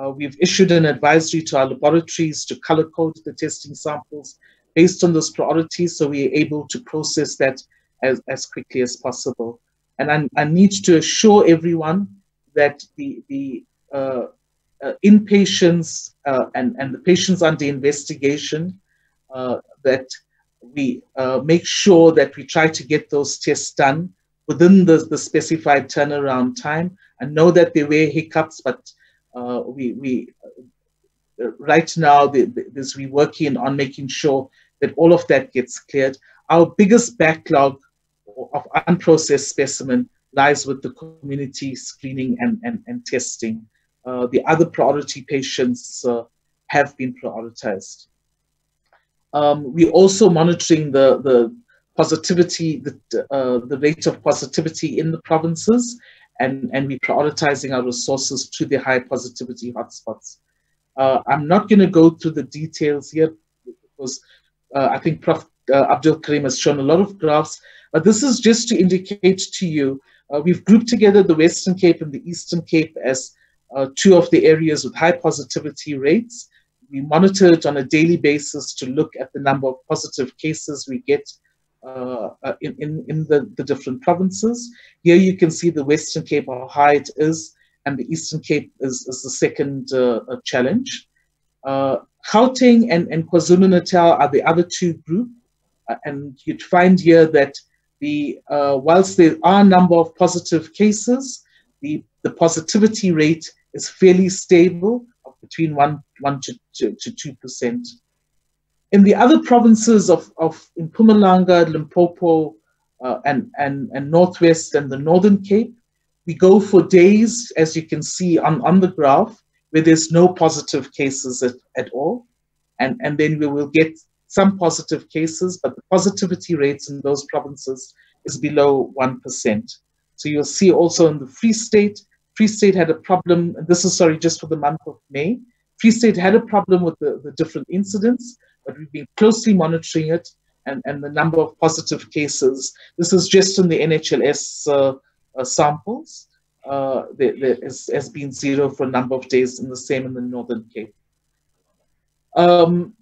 Uh, we've issued an advisory to our laboratories to color code the testing samples based on those priorities so we're able to process that as, as quickly as possible. And I, I need to assure everyone that the, the uh, uh, inpatients uh, and, and the patients under investigation uh, that we uh, make sure that we try to get those tests done within the, the specified turnaround time. I know that there were hiccups, but uh, we, we uh, right now the, this we're working on making sure that all of that gets cleared. Our biggest backlog of unprocessed specimen lies with the community screening and, and, and testing. Uh, the other priority patients uh, have been prioritized. Um, we're also monitoring the, the positivity, the, uh, the rate of positivity in the provinces, and, and we're prioritizing our resources to the high positivity hotspots. Uh, I'm not going to go through the details here because uh, I think Prof. Uh, Abdool Karim has shown a lot of graphs, but this is just to indicate to you, uh, we've grouped together the Western Cape and the Eastern Cape as uh, two of the areas with high positivity rates. We monitor it on a daily basis to look at the number of positive cases we get uh, uh, in, in, in the, the different provinces. Here you can see the Western Cape, how high it is, and the Eastern Cape is, is the second uh, challenge. Uh, Gauteng and, and KwaZulu-Natal are the other two groups, uh, and you'd find here that the uh, whilst there are a number of positive cases, the, the positivity rate is fairly stable between 1, 1 to, to, to 2%. In the other provinces of, of in Mpumalanga, Limpopo, uh, and, and, and Northwest and the Northern Cape, we go for days, as you can see on, on the graph, where there's no positive cases at, at all. And, and then we will get some positive cases, but the positivity rates in those provinces is below 1%. So you'll see also in the Free State, Free State had a problem, this is sorry, just for the month of May. Free State had a problem with the, the different incidents, but we've been closely monitoring it and, and the number of positive cases. This is just in the NHLS uh, uh, samples. Uh, there, there is, has been zero for a number of days, and the same in the Northern Cape. Um,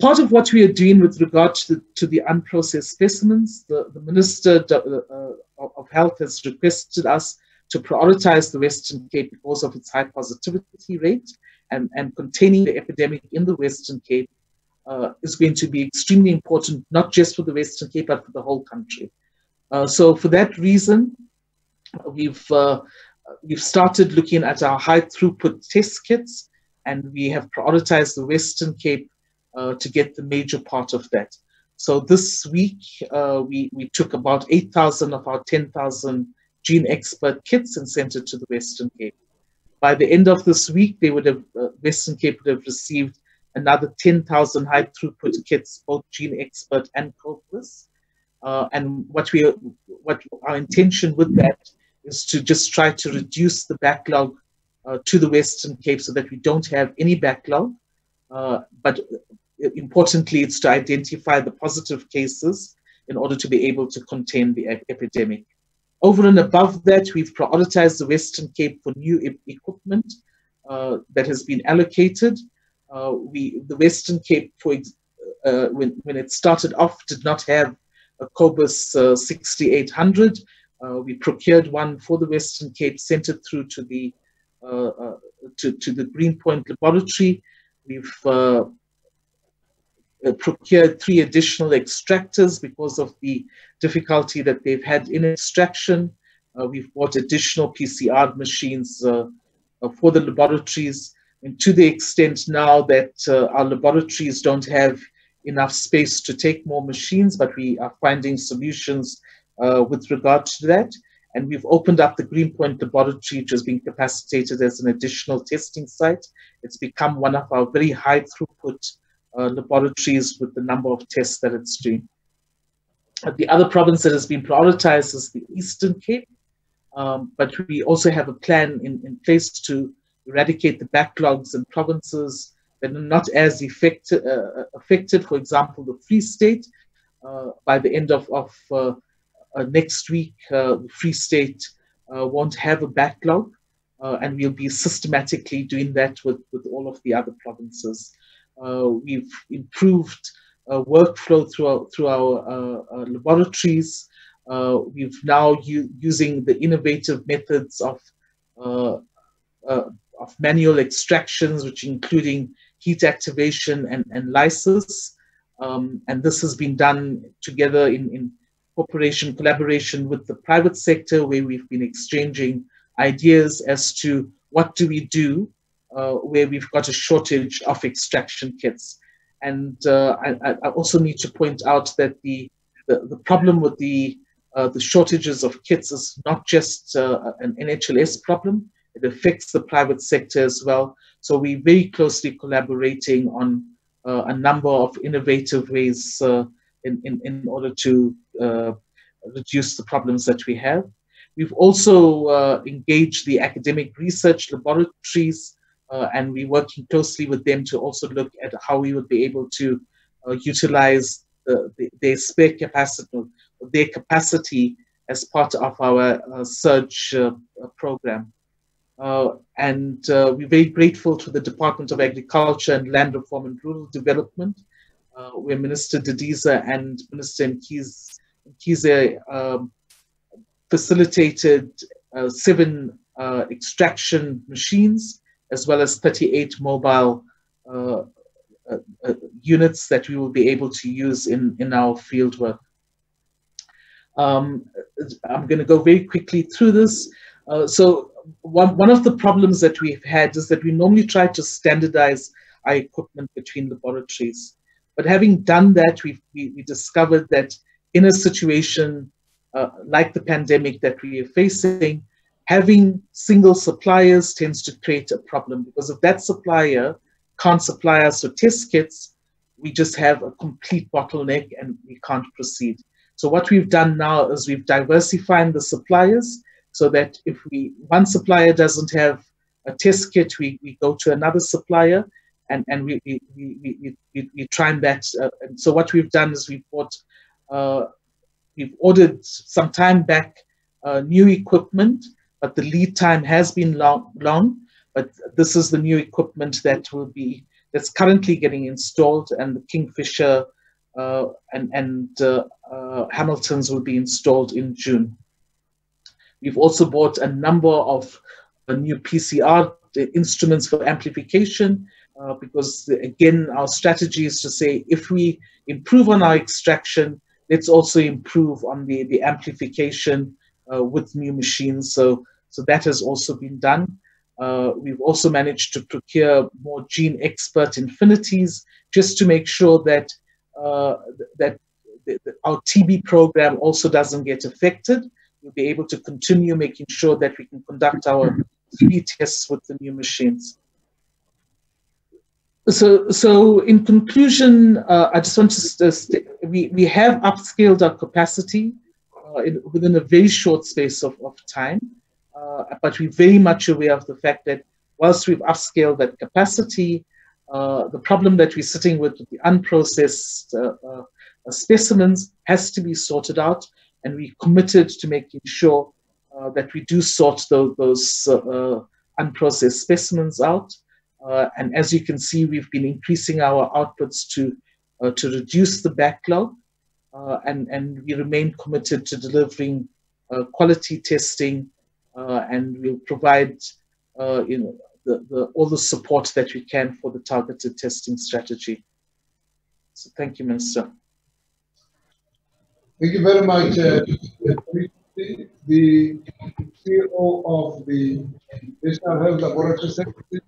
part of what we are doing with regard to the, to the unprocessed specimens, the, the Minister uh, of Health has requested us to prioritize the Western Cape because of its high positivity rate and, and containing the epidemic in the Western Cape uh, is going to be extremely important, not just for the Western Cape, but for the whole country. Uh, so for that reason, we've, uh, we've started looking at our high throughput test kits and we have prioritized the Western Cape uh, to get the major part of that. So this week, uh, we, we took about 8,000 of our 10,000 GeneXpert kits and sent it to the Western Cape. By the end of this week, they would have, uh, Western Cape would have received another 10,000 high throughput kits, both GeneXpert and Cobas. Uh, and what we, what our intention with that is to just try to reduce the backlog uh, to the Western Cape so that we don't have any backlog. Uh, but importantly, it's to identify the positive cases in order to be able to contain the ep epidemic. Over and above that, we've prioritized the Western Cape for new e equipment uh, that has been allocated. Uh, we, the Western Cape, for uh, when, when it started off, did not have a Cobas uh, 6800. Uh, we procured one for the Western Cape, sent it through to the uh, to, to the Greenpoint Laboratory. We've procured three additional extractors because of the difficulty that they've had in extraction. Uh, we've bought additional PCR machines uh, uh, for the laboratories. And to the extent now that uh, our laboratories don't have enough space to take more machines, but we are finding solutions uh, with regard to that. And we've opened up the Greenpoint Laboratory, which has been capacitated as an additional testing site. It's become one of our very high throughput uh, laboratories with the number of tests that it's doing. The other province that has been prioritized is the Eastern Cape, um, but we also have a plan in, in place to eradicate the backlogs in provinces that are not as effective, uh, affected, for example, the Free State. Uh, by the end of, of uh, uh, next week, uh, the Free State won't have a backlog, and we'll be systematically doing that with, with all of the other provinces. we've improved workflow through our, through our laboratories. we've now using the innovative methods of uh, of manual extractions, which including heat activation and, and lysis. Um, and this has been done together in, in cooperation, collaboration with the private sector, where we've been exchanging ideas as to what do we do uh, where we've got a shortage of extraction kits. And uh, I, I, also need to point out that the, the, the problem with the, uh, the shortages of kits is not just uh, an NHLS problem, it affects the private sector as well. So we're very closely collaborating on uh, a number of innovative ways uh, in, in, in order to uh, reduce the problems that we have. We've also uh, engaged the academic research laboratories uh, and we're working closely with them to also look at how we would be able to uh, utilize the, the, their spare capacity, their capacity as part of our surge program. Uh, and uh, we're very grateful to the Department of Agriculture and Land Reform and Rural Development, uh, where Minister Didiza and Minister Mkhize um, facilitated uh, seven uh, extraction machines, as well as 38 mobile uh, units that we will be able to use in, in our field work. Um, I'm going to go very quickly through this. so one, one of the problems that we've had is that we normally try to standardize our equipment between laboratories. But having done that, we we, discovered that in a situation uh, like the pandemic that we are facing, having single suppliers tends to create a problem because if that supplier can't supply us with test kits, we just have a complete bottleneck and we can't proceed. So what we've done now is we've diversified the suppliers so that if we one supplier doesn't have a test kit, we, we go to another supplier and, and we, we, we, we, we try and that. Uh, and so what we've done is we've bought, uh, we've ordered some time back uh, new equipment, but the lead time has been long, long. But this is the new equipment that will be that's currently getting installed, and the Kingfisher uh, and and uh, uh, Hamiltons will be installed in June. We've also bought a number of uh, new PCR instruments for amplification uh, because, again, our strategy is to say if we improve on our extraction, let's also improve on the, the amplification uh, with new machines. So, so that has also been done. Uh, we've also managed to procure more GeneXpert infinities just to make sure that uh, that our TB program also doesn't get affected we'll be able to continue making sure that we can conduct our TB tests with the new machines. So, so in conclusion, uh, I just want to st- we, we have upscaled our capacity uh, in, within a very short space of, of time, uh, but we're very much aware of the fact that whilst we've upscaled that capacity, uh, the problem that we're sitting with, with the unprocessed uh, uh, specimens has to be sorted out and we committed to making sure uh, that we do sort those, those uh, uh, unprocessed specimens out. Uh, and as you can see, we've been increasing our outputs to, uh, to reduce the backlog. and, and we remain committed to delivering quality testing and we'll provide you know, the, the, all the support that we can for the targeted testing strategy. So thank you, Minister. Thank you very much, uh, the CEO of the National Health Laboratory Secretary.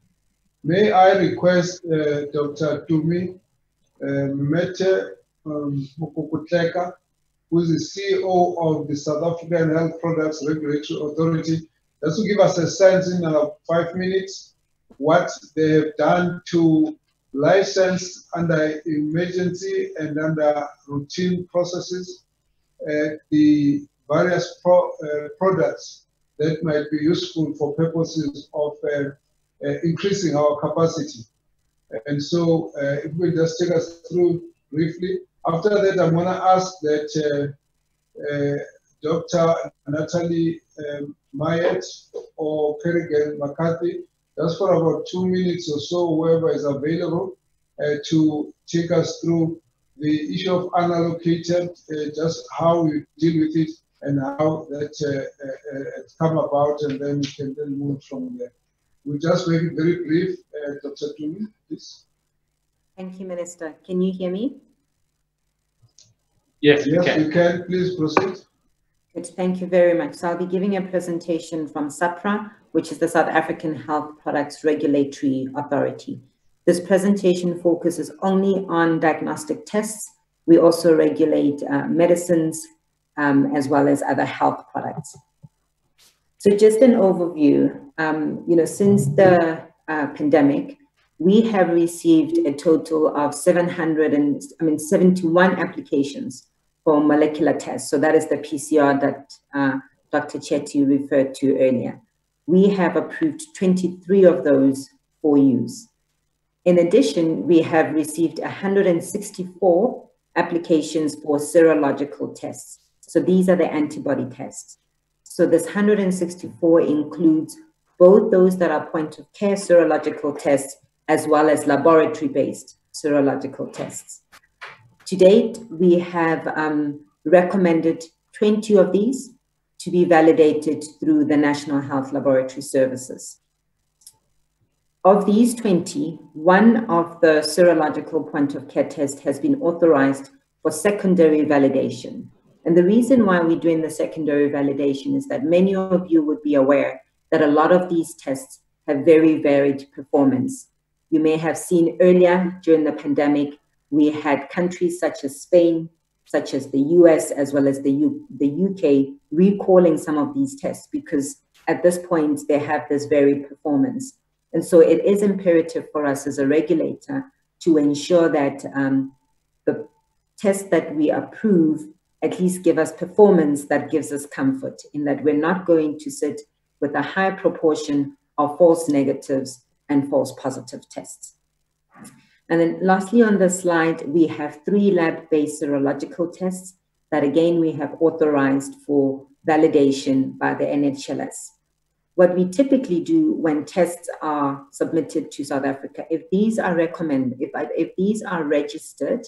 May I request uh, Dr. Tumi uh, Mete um, who is the CEO of the South African Health Products Regulatory Authority, just to give us a sense in uh, five minutes what they have done to license under emergency and under routine processes uh, the various pro, uh, products that might be useful for purposes of uh, uh increasing our capacity. And so if we just take us through briefly. After that, I'm going to ask that Dr. Natalie um, Mayet or Kerrigan McCarthy just for about two minutes or so, whoever is available, uh, to take us through the issue of unallocated, uh, just how we deal with it and how that uh, uh, uh come about, and then we can then move from there. We'll just make it very brief. Uh, Dr. Tumi, please. Thank you, Minister. Can you hear me? Yes, yes, can. you can. Please proceed. Good. Thank you very much. So I'll be giving a presentation from SAHPRA, which is the South African Health Products Regulatory Authority. This presentation focuses only on diagnostic tests. We also regulate uh, medicines um, as well as other health products. So just an overview, um, you know, since the uh, pandemic, we have received a total of 700 and, I mean, 71 applications for molecular tests. So that is the PCR that uh, Dr. Chetty referred to earlier we have approved 23 of those for use. In addition, we have received 164 applications for serological tests. So these are the antibody tests. So this 164 includes both those that are point of care serological tests as well as laboratory based serological tests. To date, we have um, recommended 20 of these to be validated through the National Health Laboratory Services. Of these 20, one of the serological point of care tests has been authorized for secondary validation. And the reason why we're doing the secondary validation is that many of you would be aware that a lot of these tests have very varied performance. You may have seen earlier during the pandemic, we had countries such as Spain, such as the US as well as the, U the UK, recalling some of these tests because at this point they have this very performance. And so it is imperative for us as a regulator to ensure that um, the tests that we approve at least give us performance that gives us comfort in that we're not going to sit with a high proportion of false negatives and false positive tests. And then lastly on the slide, we have three lab-based serological tests that again, we have authorized for validation by the NHLS. What we typically do when tests are submitted to South Africa, if these are recommended, if, if these are registered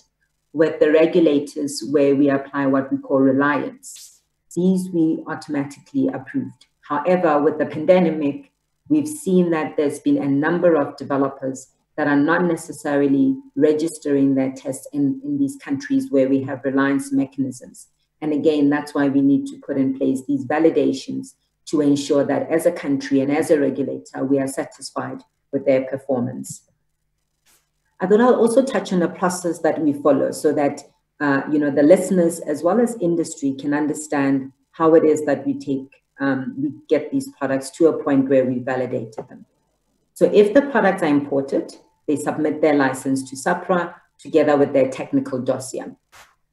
with the regulators where we apply what we call reliance, these we automatically approved. However, with the pandemic, we've seen that there's been a number of developers that are not necessarily registering their tests in, in these countries where we have reliance mechanisms. And again, that's why we need to put in place these validations to ensure that as a country and as a regulator, we are satisfied with their performance. I thought I'll also touch on the process that we follow so that uh, you know the listeners as well as industry can understand how it is that we take um, we get these products to a point where we validate them. So if the products are imported, they submit their license to SAHPRA together with their technical dossier.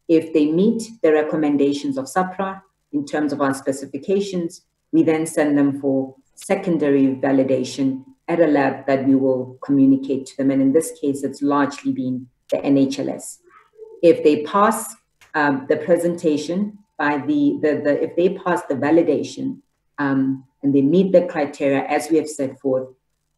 If they meet the recommendations of SAHPRA in terms of our specifications, we then send them for secondary validation at a lab that we will communicate to them. And in this case, it's largely been the NHLS. If they pass um, the presentation by the, the, the, if they pass the validation um, and they meet the criteria as we have set forth,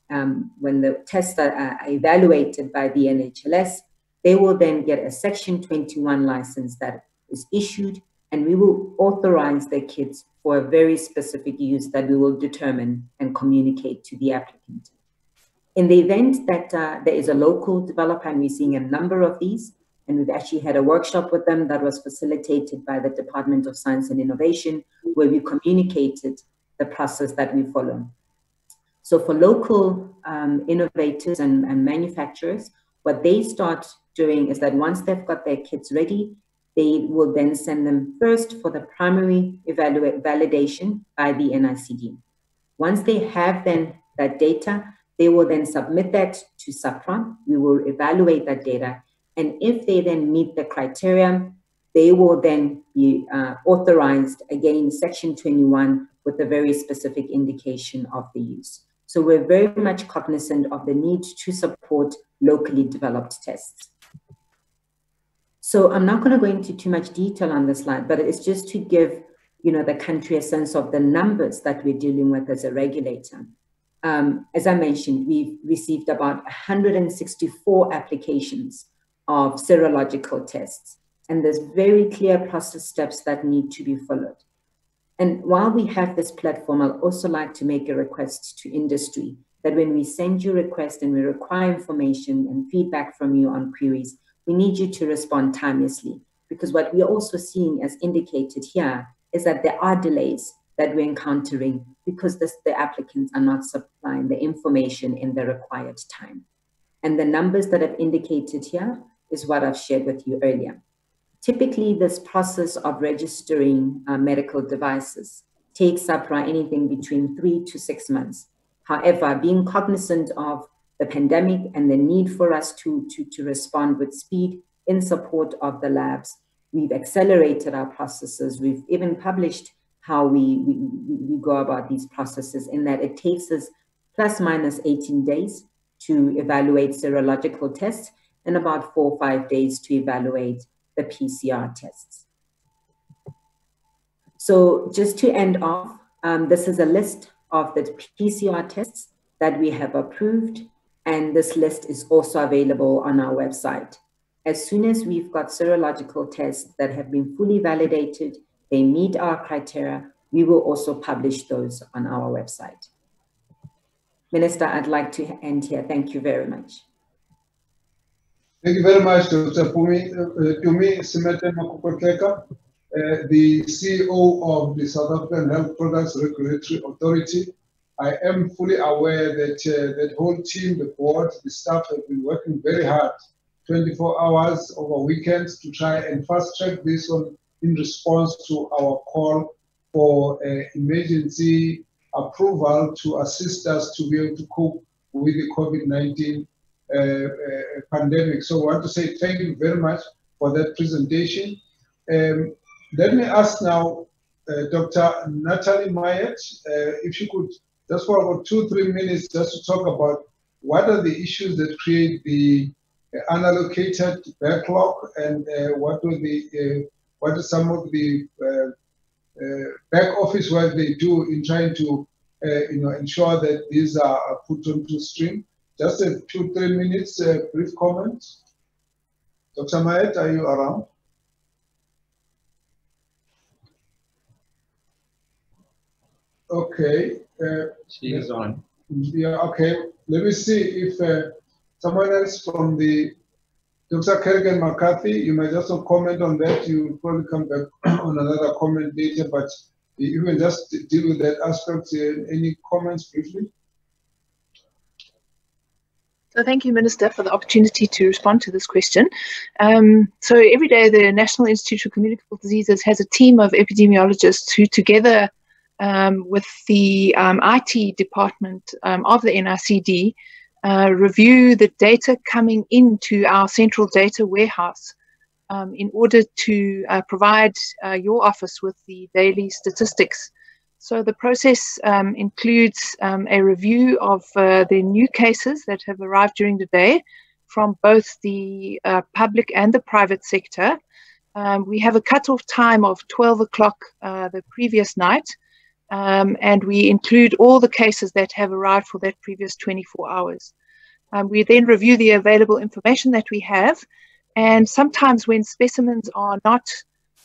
um, when the tests are, evaluated by the NHLS, they will then get a Section 21 license that is issued, and we will authorize their kits for a very specific use that we will determine and communicate to the applicant. In the event that uh, there is a local developer, and we're seeing a number of these, and we've actually had a workshop with them that was facilitated by the Department of Science and Innovation, where we communicated the process that we follow. So for local um, innovators and, and manufacturers, What they start doing is that once they've got their kits ready, they will then send them first for the primary evaluate validation by the NICD. Once they have then that data, they will then submit that to SAHPRA. We will evaluate that data. And if they then meet the criteria, they will then be uh, authorized again, Section 21, with a very specific indication of the use. So we're very much cognizant of the need to support locally developed tests. So I'm not going to go into too much detail on this slide, but it's just to give you know, the country a sense of the numbers that we're dealing with as a regulator. Um, as I mentioned, we've received about 164 applications of serological tests, and there's very clear process steps that need to be followed. And while we have this platform, I'd also like to make a request to industry that when we send you requests and we require information and feedback from you on queries, we need you to respond timelessly. Because what we're also seeing as indicated here is that there are delays that we're encountering because this, the applicants are not supplying the information in the required time. And the numbers that I've indicated here is what I've shared with you earlier. Typically, this process of registering uh, medical devices takes SAHPRA anything between three to six months. However, being cognizant of the pandemic and the need for us to, to, to respond with speed in support of the labs, we've accelerated our processes. We've even published how we, we, we go about these processes in that it takes us plus minus 18 days to evaluate serological tests and about four or five days to evaluate the PCR tests. So just to end off, um, this is a list of the PCR tests that we have approved, and this list is also available on our website. As soon as we've got serological tests that have been fully validated, they meet our criteria, we will also publish those on our website. Minister, I'd like to end here. Thank you very much. Thank you very much, Dr. Pumi, uh, Tumi Semete Makokotlela, uh, the CEO of the South African Health Products Regulatory Authority. I am fully aware that uh, that whole team, the board, the staff have been working very hard, 24 hours over weekends to try and fast track this one in response to our call for uh, emergency approval to assist us to be able to cope with the COVID-19 uh, uh, pandemic. So I want to say thank you very much for that presentation. Um, let me ask now uh, Dr. Natalie Mayet, if you could just for about two, three minutes just to talk about what are the issues that create the unallocated backlog and uh, what are the uh, what are some of the uh, back office work they do in trying to you know ensure that these are put onto stream just a two, three minutes, uh, brief comment. Dr. Mayet, are you around? Okay. Uh, she is on. Yeah, okay. Let me see if uh, someone else from the Dr. Kerrigan McCarthy, you might also comment on that. You probably come back on another comment later, but you can just deal with that aspect. Uh, any comments briefly? So thank you, Minister, for the opportunity to respond to this question. Um, so every day, the National Institute of Communicable Diseases has a team of epidemiologists who, together um, with the um, IT department um, of the NICD, uh, review the data coming into our central data warehouse um, in order to uh, provide uh, your office with the daily statistics so the process um, includes a review of uh, the new cases that have arrived during the day from both the uh, public and the private sector. Um, we have a cutoff time of 12 o'clock uh, the previous night, um, and we include all the cases that have arrived for that previous 24 hours. Um, we then review the available information that we have, and sometimes when specimens are not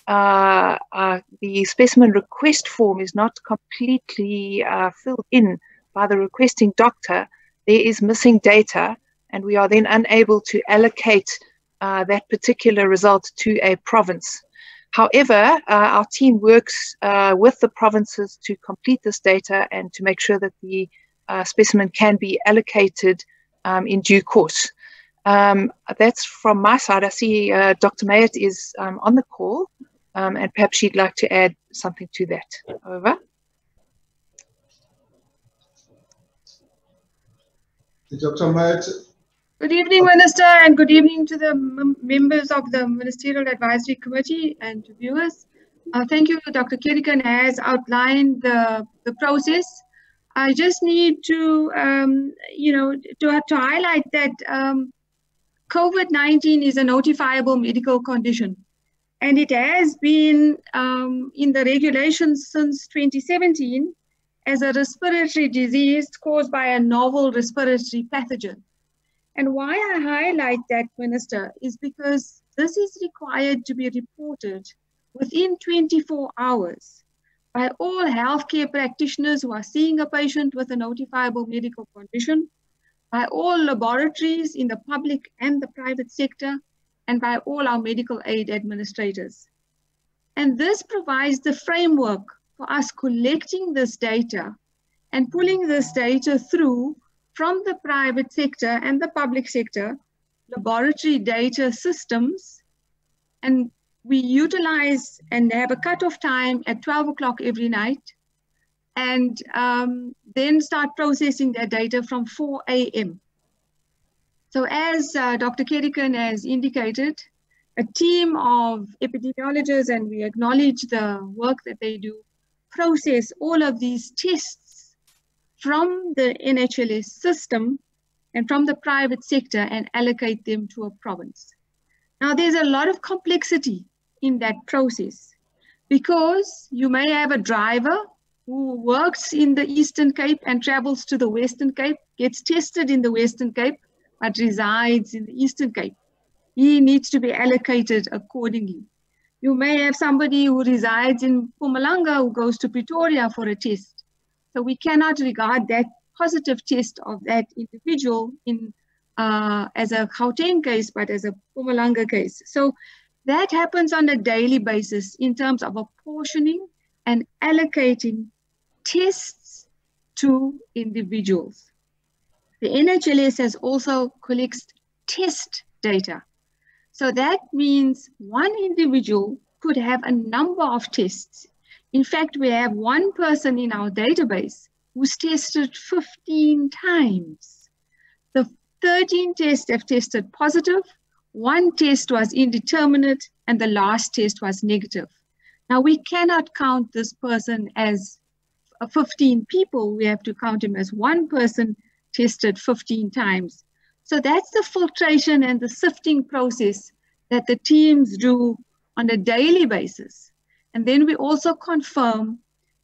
uh, uh, the specimen request form is not completely uh, filled in by the requesting doctor, there is missing data, and we are then unable to allocate uh, that particular result to a province. However, uh, our team works uh, with the provinces to complete this data and to make sure that the specimen can be allocated um, in due course. Um, that's from my side. I see uh, Dr. Mayet is um, on the call, um, and perhaps she'd like to add something to that. Over. Dr. Mayet. Good evening, Minister, and good evening to the members of the Ministerial Advisory Committee and to viewers. Uh, thank you, Dr. Kerrigan has outlined the, the process. I just need to, um, you know, to, to highlight that um, COVID-19 is a notifiable medical condition. And it has been um, in the regulations since 2017 as a respiratory disease caused by a novel respiratory pathogen. And why I highlight that, Minister, is because this is required to be reported within 24 hours by all healthcare practitioners who are seeing a patient with a notifiable medical condition, by all laboratories in the public and the private sector, and by all our medical aid administrators. And this provides the framework for us collecting this data and pulling this data through from the private sector and the public sector laboratory data systems and we utilize and have a cutoff time at 12 o'clock every night and um, then start processing their data from 4 a.m. So as uh, Dr. Kerrigan has indicated, a team of epidemiologists, and we acknowledge the work that they do, process all of these tests from the NHLS system and from the private sector and allocate them to a province. Now, there's a lot of complexity in that process because you may have a driver who works in the Eastern Cape and travels to the Western Cape, gets tested in the Western Cape, but resides in the Eastern Cape. He needs to be allocated accordingly. You may have somebody who resides in Mpumalanga who goes to Pretoria for a test. So we cannot regard that positive test of that individual in uh, as a Gauteng case, but as a Mpumalanga case. So that happens on a daily basis in terms of apportioning and allocating tests to individuals. The NHLS has also collects test data. So that means one individual could have a number of tests. In fact, we have one person in our database who's tested 15 times. The 13 tests have tested positive, one test was indeterminate, and the last test was negative. Now, we cannot count this person as uh, 15 people. We have to count him as one person tested 15 times. So that's the filtration and the sifting process that the teams do on a daily basis. And then we also confirm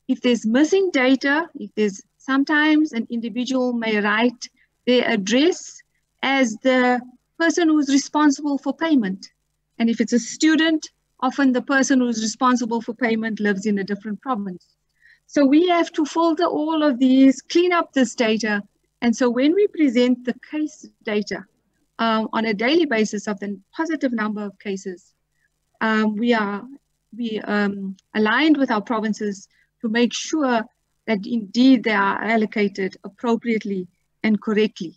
if there's missing data, if there's sometimes an individual may write their address as the person who's responsible for payment. And if it's a student, often the person who's responsible for payment lives in a different province. So we have to filter all of these, clean up this data. And so when we present the case data um, on a daily basis of the positive number of cases, um, we are we um, aligned with our provinces to make sure that indeed they are allocated appropriately and correctly.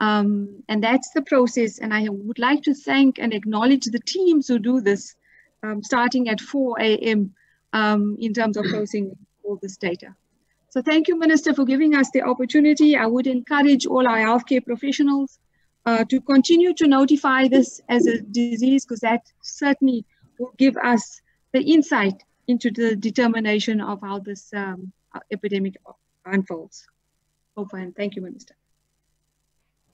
Um, and that's the process. And I would like to thank and acknowledge the teams who do this um, starting at 4 a.m. Um, in terms of processing all this data. So thank you, Minister, for giving us the opportunity. I would encourage all our healthcare professionals uh, to continue to notify this as a disease because that certainly will give us the insight into the determination of how this um, epidemic unfolds. Over and thank you, Minister.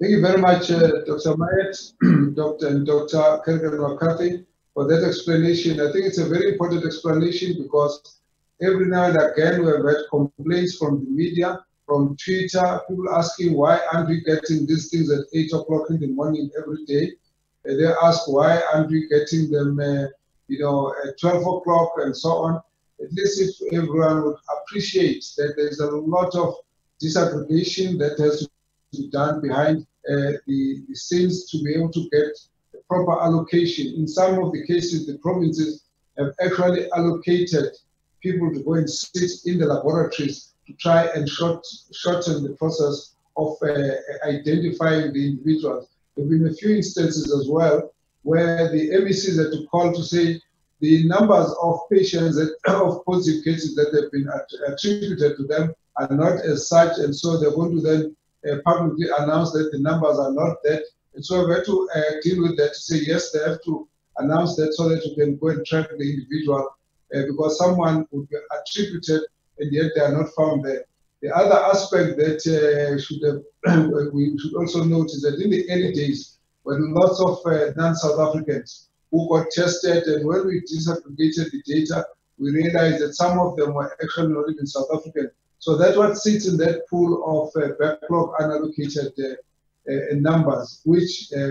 Thank you very much, uh, Dr. Mayet, Dr. and Dr. Kerrigan McCarthy for that explanation. I think it's a very important explanation because every now and again we have had complaints from the media, from Twitter, people asking why aren't we getting these things at 8 o'clock in the morning every day? And they ask why aren't we getting them, uh, you know, at 12 o'clock and so on. At least if everyone would appreciate that there's a lot of disaggregation that has to be done behind uh, the, the scenes to be able to get proper allocation. In some of the cases, the provinces have actually allocated people to go and sit in the laboratories to try and short, shorten the process of uh, identifying the individuals. there have been a few instances as well where the MECs had to call to say the numbers of patients that, of positive cases that have been attributed to them are not as such, and so they're going to then uh, publicly announce that the numbers are not that. And so we have to uh, deal with that to say yes, they have to announce that so that you can go and track the individual uh, because someone would be attributed and yet they are not found there. The other aspect that uh, should have, we should also note is that in the early days, when lots of uh, non-South Africans who got tested, and when we disaggregated the data, we realized that some of them were actually not even South African. So that's what sits in that pool of uh, backlog unallocated uh, uh, numbers, which uh,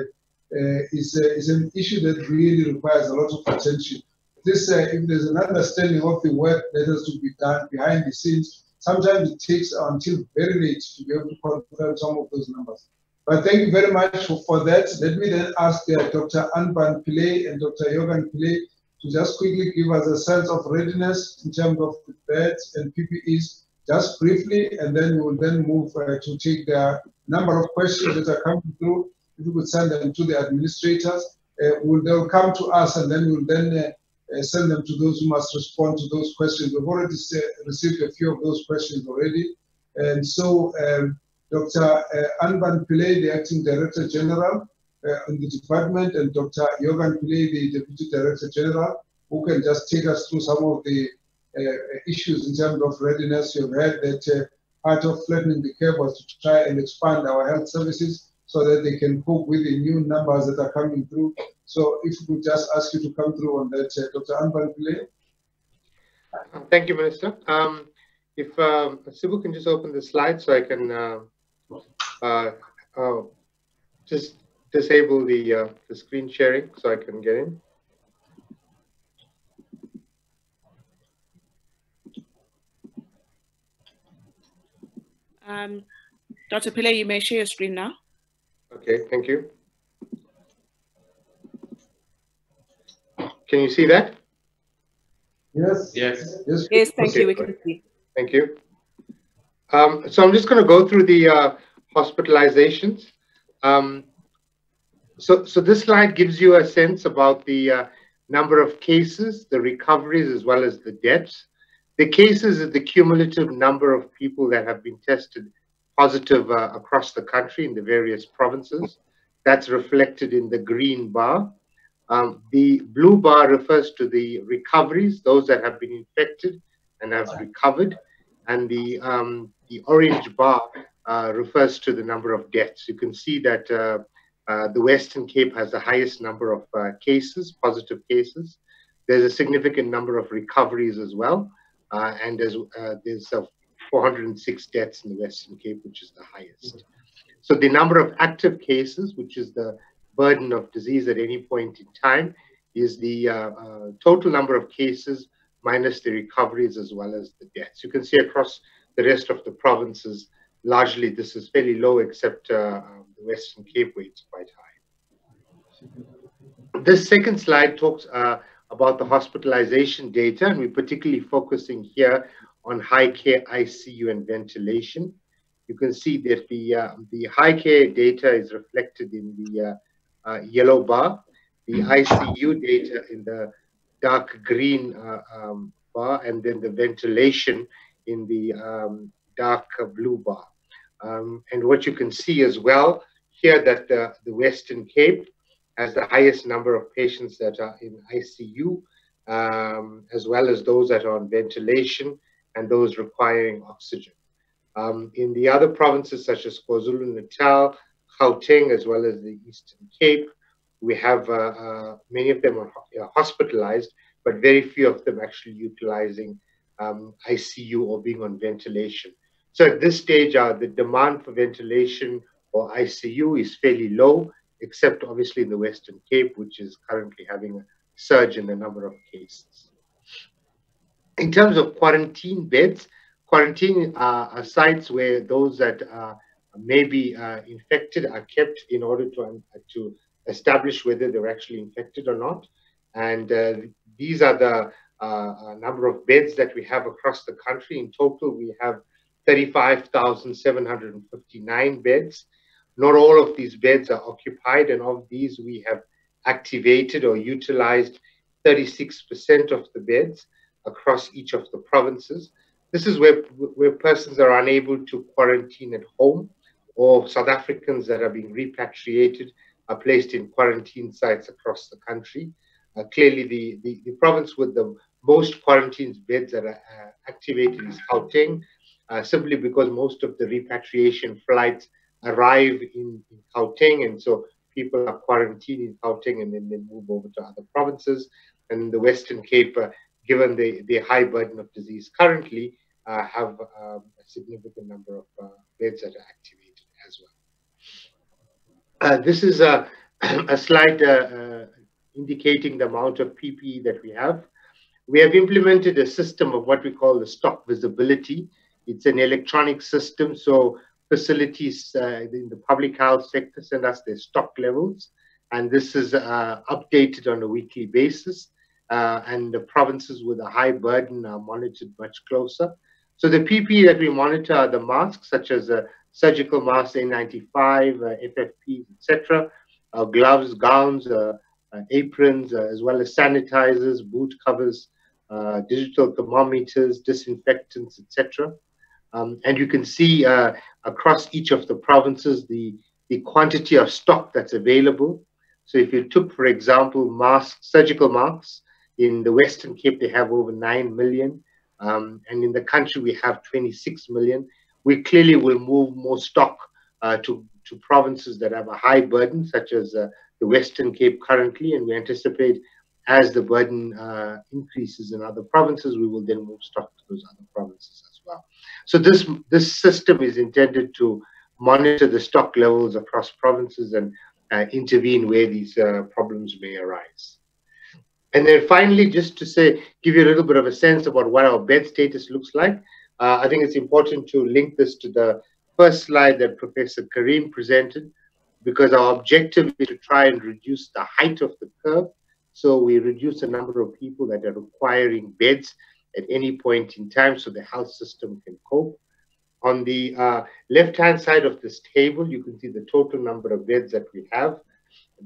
is, is an issue that really requires a lot of attention. This, if there's an understanding of the work that has to be done behind the scenes, sometimes it takes until very late to be able to confirm some of those numbers. But thank you very much for, for that. Let me then ask uh, Dr. Anban Pillay and Dr. Yogan Pillay to just quickly give us a sense of readiness in terms of beds and PPEs, just briefly, and then we will then move uh, to take the number of questions that are coming through. If you could send them to the administrators, uh, we'll, they'll come to us and then we'll then uh, uh, send them to those who must respond to those questions. We've already received a few of those questions already. And so um, Dr. Uh, Anban Pillay, the Acting Director General uh, in the department, and Dr. Yogan Pillay, the Deputy Director General, who can just take us through some of the uh, issues in terms of readiness. You've heard that part of flattening the curve was to try and expand our health services so that they can cope with the new numbers that are coming through. So if we could just ask you to come through on that, uh, Dr. Anban Pillay. Thank you, Minister. Um, if um, Sibu can just open the slide so I can uh, just disable the, uh, the screen sharing so I can get in. Um, Dr. Pillay, you may share your screen now. Okay, thank you. Can you see that? Yes. Yes. Yes, yes thank okay. you. We can see. Thank you. Um, so I'm just going to go through the uh, hospitalizations. Um, so, so this slide gives you a sense about the uh, number of cases, the recoveries, as well as the deaths. The cases is the cumulative number of people that have been tested positive uh, across the country in the various provinces. That's reflected in the green bar. Um, the blue bar refers to the recoveries, those that have been infected and have recovered. And the, um, the orange bar refers to the number of deaths. You can see that uh, uh, the Western Cape has the highest number of uh, cases, positive cases. There's a significant number of recoveries as well. Uh, and there's, uh, there's 406 deaths in the Western Cape, which is the highest. So the number of active cases, which is the burden of disease at any point in time, is the total number of cases minus the recoveries as well as the deaths. You can see across the rest of the provinces, largely this is fairly low except uh, um, the Western Cape where it's quite high. This second slide talks uh, about the hospitalization data and we're particularly focusing here on high care ICU and ventilation. You can see that the, uh, the high care data is reflected in the uh, uh, yellow bar, the ICU data in the dark green uh, um, bar, and then the ventilation in the um, dark blue bar. Um, and what you can see as well here that the, the Western Cape has the highest number of patients that are in ICU, um, as well as those that are on ventilation and those requiring oxygen. Um, in the other provinces such as KwaZulu-Natal, Gauteng, as well as the Eastern Cape, we have uh, uh, many of them are hospitalized, but very few of them actually utilizing um, ICU or being on ventilation. So at this stage, uh, the demand for ventilation or ICU is fairly low, except obviously in the Western Cape, which is currently having a surge in the number of cases. In terms of quarantine beds, quarantine uh, are sites where those that uh, may be uh, infected are kept in order to, um, to establish whether they're actually infected or not. And uh, these are the uh, number of beds that we have across the country. In total, we have 35,759 beds. not all of these beds are occupied, and of these, we have activated or utilized 36% of the beds across each of the provinces. This is where, where persons are unable to quarantine at home or South Africans that are being repatriated are placed in quarantine sites across the country. Uh, clearly, the, the, the, province with the most quarantine beds that are uh, activated is Gauteng, uh, simply because most of the repatriation flights arrive in, in Gauteng, and so people are quarantined in Gauteng and then they move over to other provinces. And the Western Cape, uh, given the, the high burden of disease currently, uh, have um, a significant number of uh, beds that are activated as well. this is a, a slide indicating the amount of PPE that we have. We have implemented a system of what we call the stock visibility. It's an electronic system, so facilities uh, in the public health sector send us their stock levels, and this is uh, updated on a weekly basis. Uh, and the provinces with a high burden are monitored much closer. So the PPE that we monitor are the masks, such as surgical masks, N95, uh, FFPs, etc., uh, gloves, gowns, aprons, as well as sanitizers, boot covers, digital thermometers, disinfectants, etc. Um, and you can see across each of the provinces the, the quantity of stock that's available. So if you took, for example, masks, surgical masks, in the Western Cape, they have over 9 million. Um, and in the country, we have 26 million. We clearly will move more stock uh, to, to provinces that have a high burden, such as uh, the Western Cape currently, and we anticipate as the burden uh, increases in other provinces, we will then move stock to those other provinces well. So this, this system is intended to monitor the stock levels across provinces and uh, intervene where these uh, problems may arise. And then finally, just to say, give you a little bit of a sense about what our bed status looks like, uh, I think it's important to link this to the first slide that Professor Karim presented, because our objective is to try and reduce the height of the curve. So we reduce the number of people that are requiring beds at any point in time so the health system can cope. On the uh, left-hand side of this table, you can see the total number of beds that we have.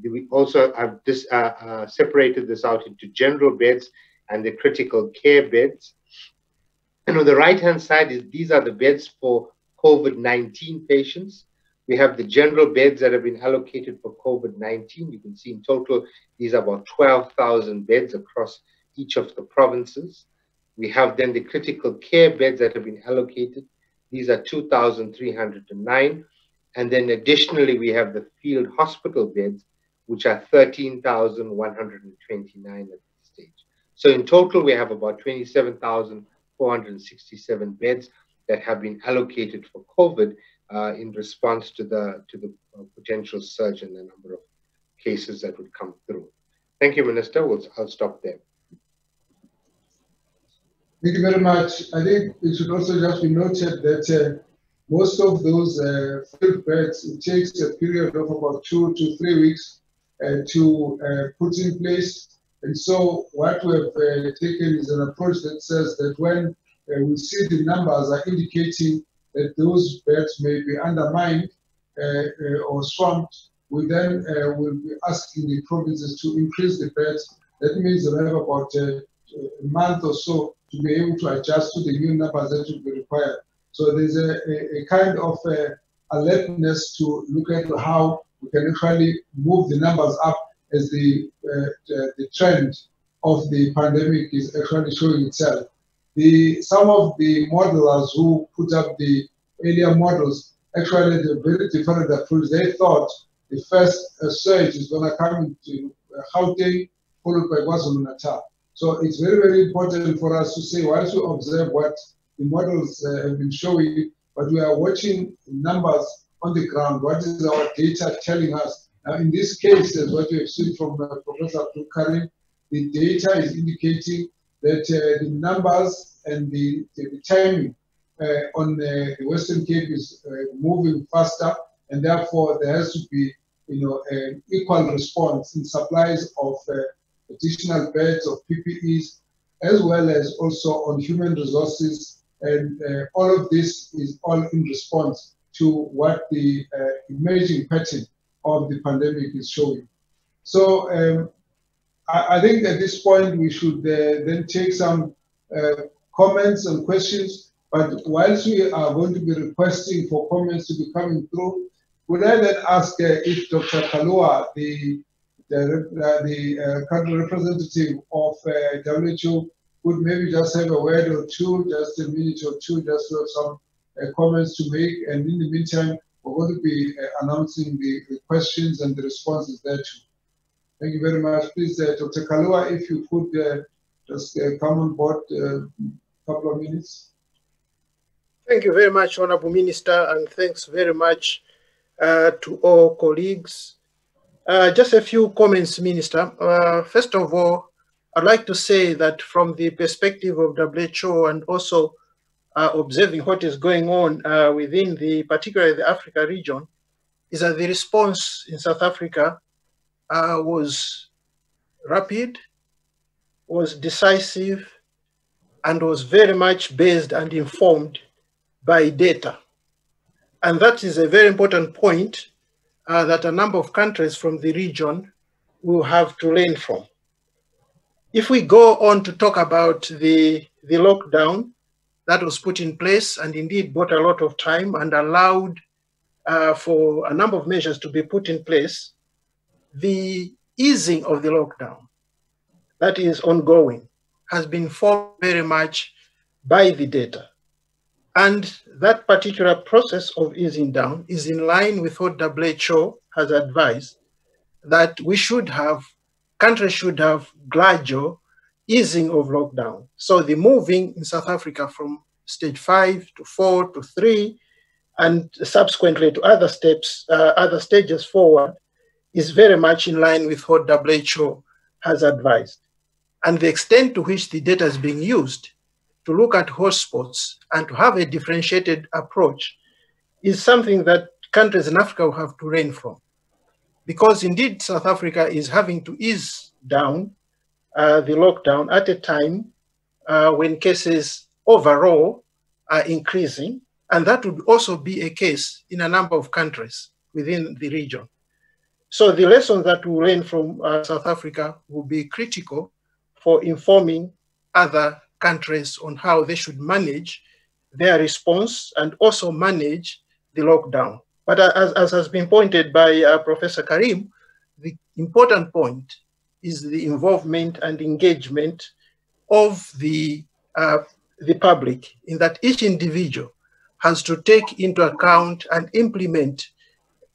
We also have this, uh, uh, separated this out into general beds and the critical care beds. And on the right-hand side, is these are the beds for COVID-19 patients. We have the general beds that have been allocated for COVID-19. You can see in total, these are about 12,000 beds across each of the provinces. We have then the critical care beds that have been allocated. These are 2,309. And then additionally, we have the field hospital beds, which are 13,129 at this stage. So in total, we have about 27,467 beds that have been allocated for COVID uh, in response to the to the uh, potential surge in the number of cases that would come through. Thank you, Minister. We'll, I'll stop there. Thank you very much. I think it should also just be noted that uh, most of those uh, field beds, it takes a period of about two to three weeks uh, to uh, put in place. And so what we have uh, taken is an approach that says that when uh, we see the numbers are indicating that those beds may be undermined uh, or swamped, we then will be asking the provinces to increase the beds. That means they have about a month or so to be able to adjust to the new numbers that will be required. So there's a, a, a kind of alertness to look at how we can actually move the numbers up as the, uh, the, trend of the pandemic is actually showing itself. The, some of the modelers who put up the earlier models actually had a very different approach. They thought the first uh, surge is going to come into uh, Gauteng, followed by KwaZulu-Natal. So it's very, very important for us to say, once we observe what the models uh, have been showing, but we are watching numbers on the ground. What is our data telling us? Now, in this case, as what you have seen from uh, Professor Abdool the data is indicating that uh, the numbers and the, the timing uh, on the Western Cape is uh, moving faster, and therefore there has to be, you know, an equal response in supplies of uh, additional beds of PPEs, as well as also on human resources, and all of this is all in response to what the uh, emerging pattern of the pandemic is showing. So um, I, I, think at this point we should uh, then take some uh, comments and questions. But whilst we are going to be requesting for comments to be coming through, would I then ask uh, if Dr. Kaluwa, the the, uh, the uh, country representative of uh, WHO, would maybe just have a word or two, just a minute or two, just some comments to make. And in the meantime, we're going to be announcing the, the, questions and the responses there too. Thank you very much. Please, Dr. Kaluwa, if you could just come on board a couple of minutes. Thank you very much, Honorable Minister, and thanks very much uh, to all colleagues. Uh, just a few comments, Minister. Uh, first of all, I'd like to say that from the perspective of WHO and also uh, observing what is going on uh, within the, particularly the Africa region, is that the response in South Africa uh, was rapid, was decisive, and was very much based and informed by data. And that is a very important point uh, that a number of countries from the region will have to learn from. If we go on to talk about the, the lockdown that was put in place and indeed bought a lot of time and allowed uh, for a number of measures to be put in place, the easing of the lockdown that is ongoing has been formed very much by the data. And that particular process of easing down is in line with what WHO has advised that we should have, countries should have gradual easing of lockdown. So the moving in South Africa from stage five to four to three, and subsequently to other steps, uh, other stages forward, is very much in line with what WHO has advised. And the extent to which the data is being used to look at hotspots and to have a differentiated approach is something that countries in Africa will have to learn from. Because indeed, South Africa is having to ease down uh, the lockdown at a time uh, when cases overall are increasing. And that would also be a case in a number of countries within the region. So the lessons that we learn from uh, South Africa will be critical for informing other countries on how they should manage their response and also manage the lockdown. But as, as has been pointed by uh, Professor Karim, the important point is the involvement and engagement of the, uh, the public in that each individual has to take into account and implement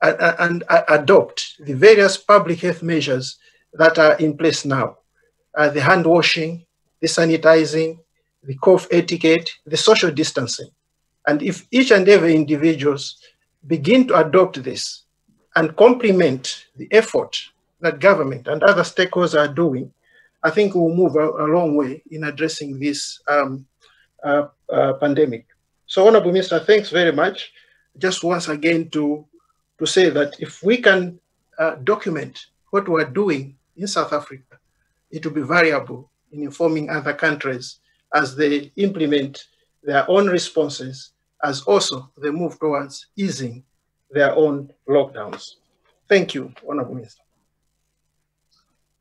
and, and, and adopt the various public health measures that are in place now. Uh, the hand washing, the sanitizing, the cough etiquette, the social distancing. And if each and every individuals begin to adopt this and complement the effort that government and other stakeholders are doing, I think we'll move a, a long way in addressing this um, uh, uh, pandemic. So Honorable Minister, thanks very much. Just once again to, to say that if we can uh, document what we're doing in South Africa, it will be variable in informing other countries as they implement their own responses, as also they move towards easing their own lockdowns. Thank you, Honorable Minister.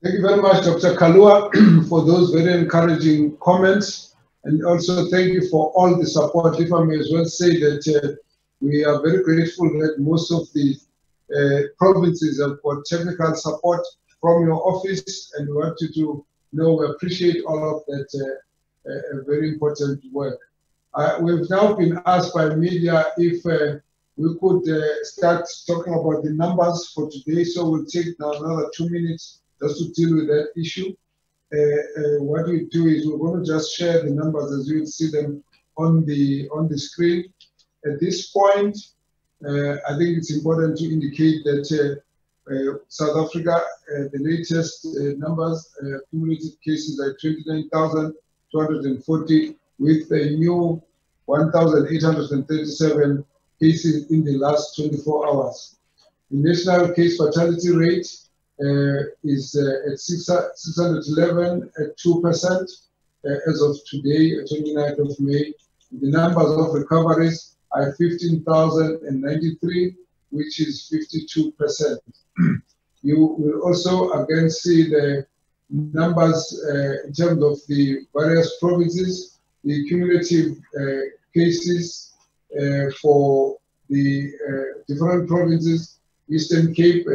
Thank you very much, Dr. Kaluwa, for those very encouraging comments. And also thank you for all the support. If I may as well say that uh, we are very grateful that most of the uh, provinces have got technical support from your office, and we want you to know we appreciate all of that uh, a, very important work. Uh, we've now been asked by media if uh, we could uh, start talking about the numbers for today. So we'll take now another two minutes just to deal with that issue. Uh, uh, what we do is we're going to just share the numbers as you will see them on the on the screen. At this point, uh, I think it's important to indicate that South Africa, the latest numbers, accumulated cases are 29,240 with a new 1,837 cases in the last 24 hours. The national case fatality rate uh, is uh, at 611 at 2% uh, as of today, 29th of May. The numbers of recoveries are 15,093, which is 52%. you will also again see the numbers uh, in terms of the various provinces, the cumulative uh, cases uh, for the uh, different provinces, Eastern Cape,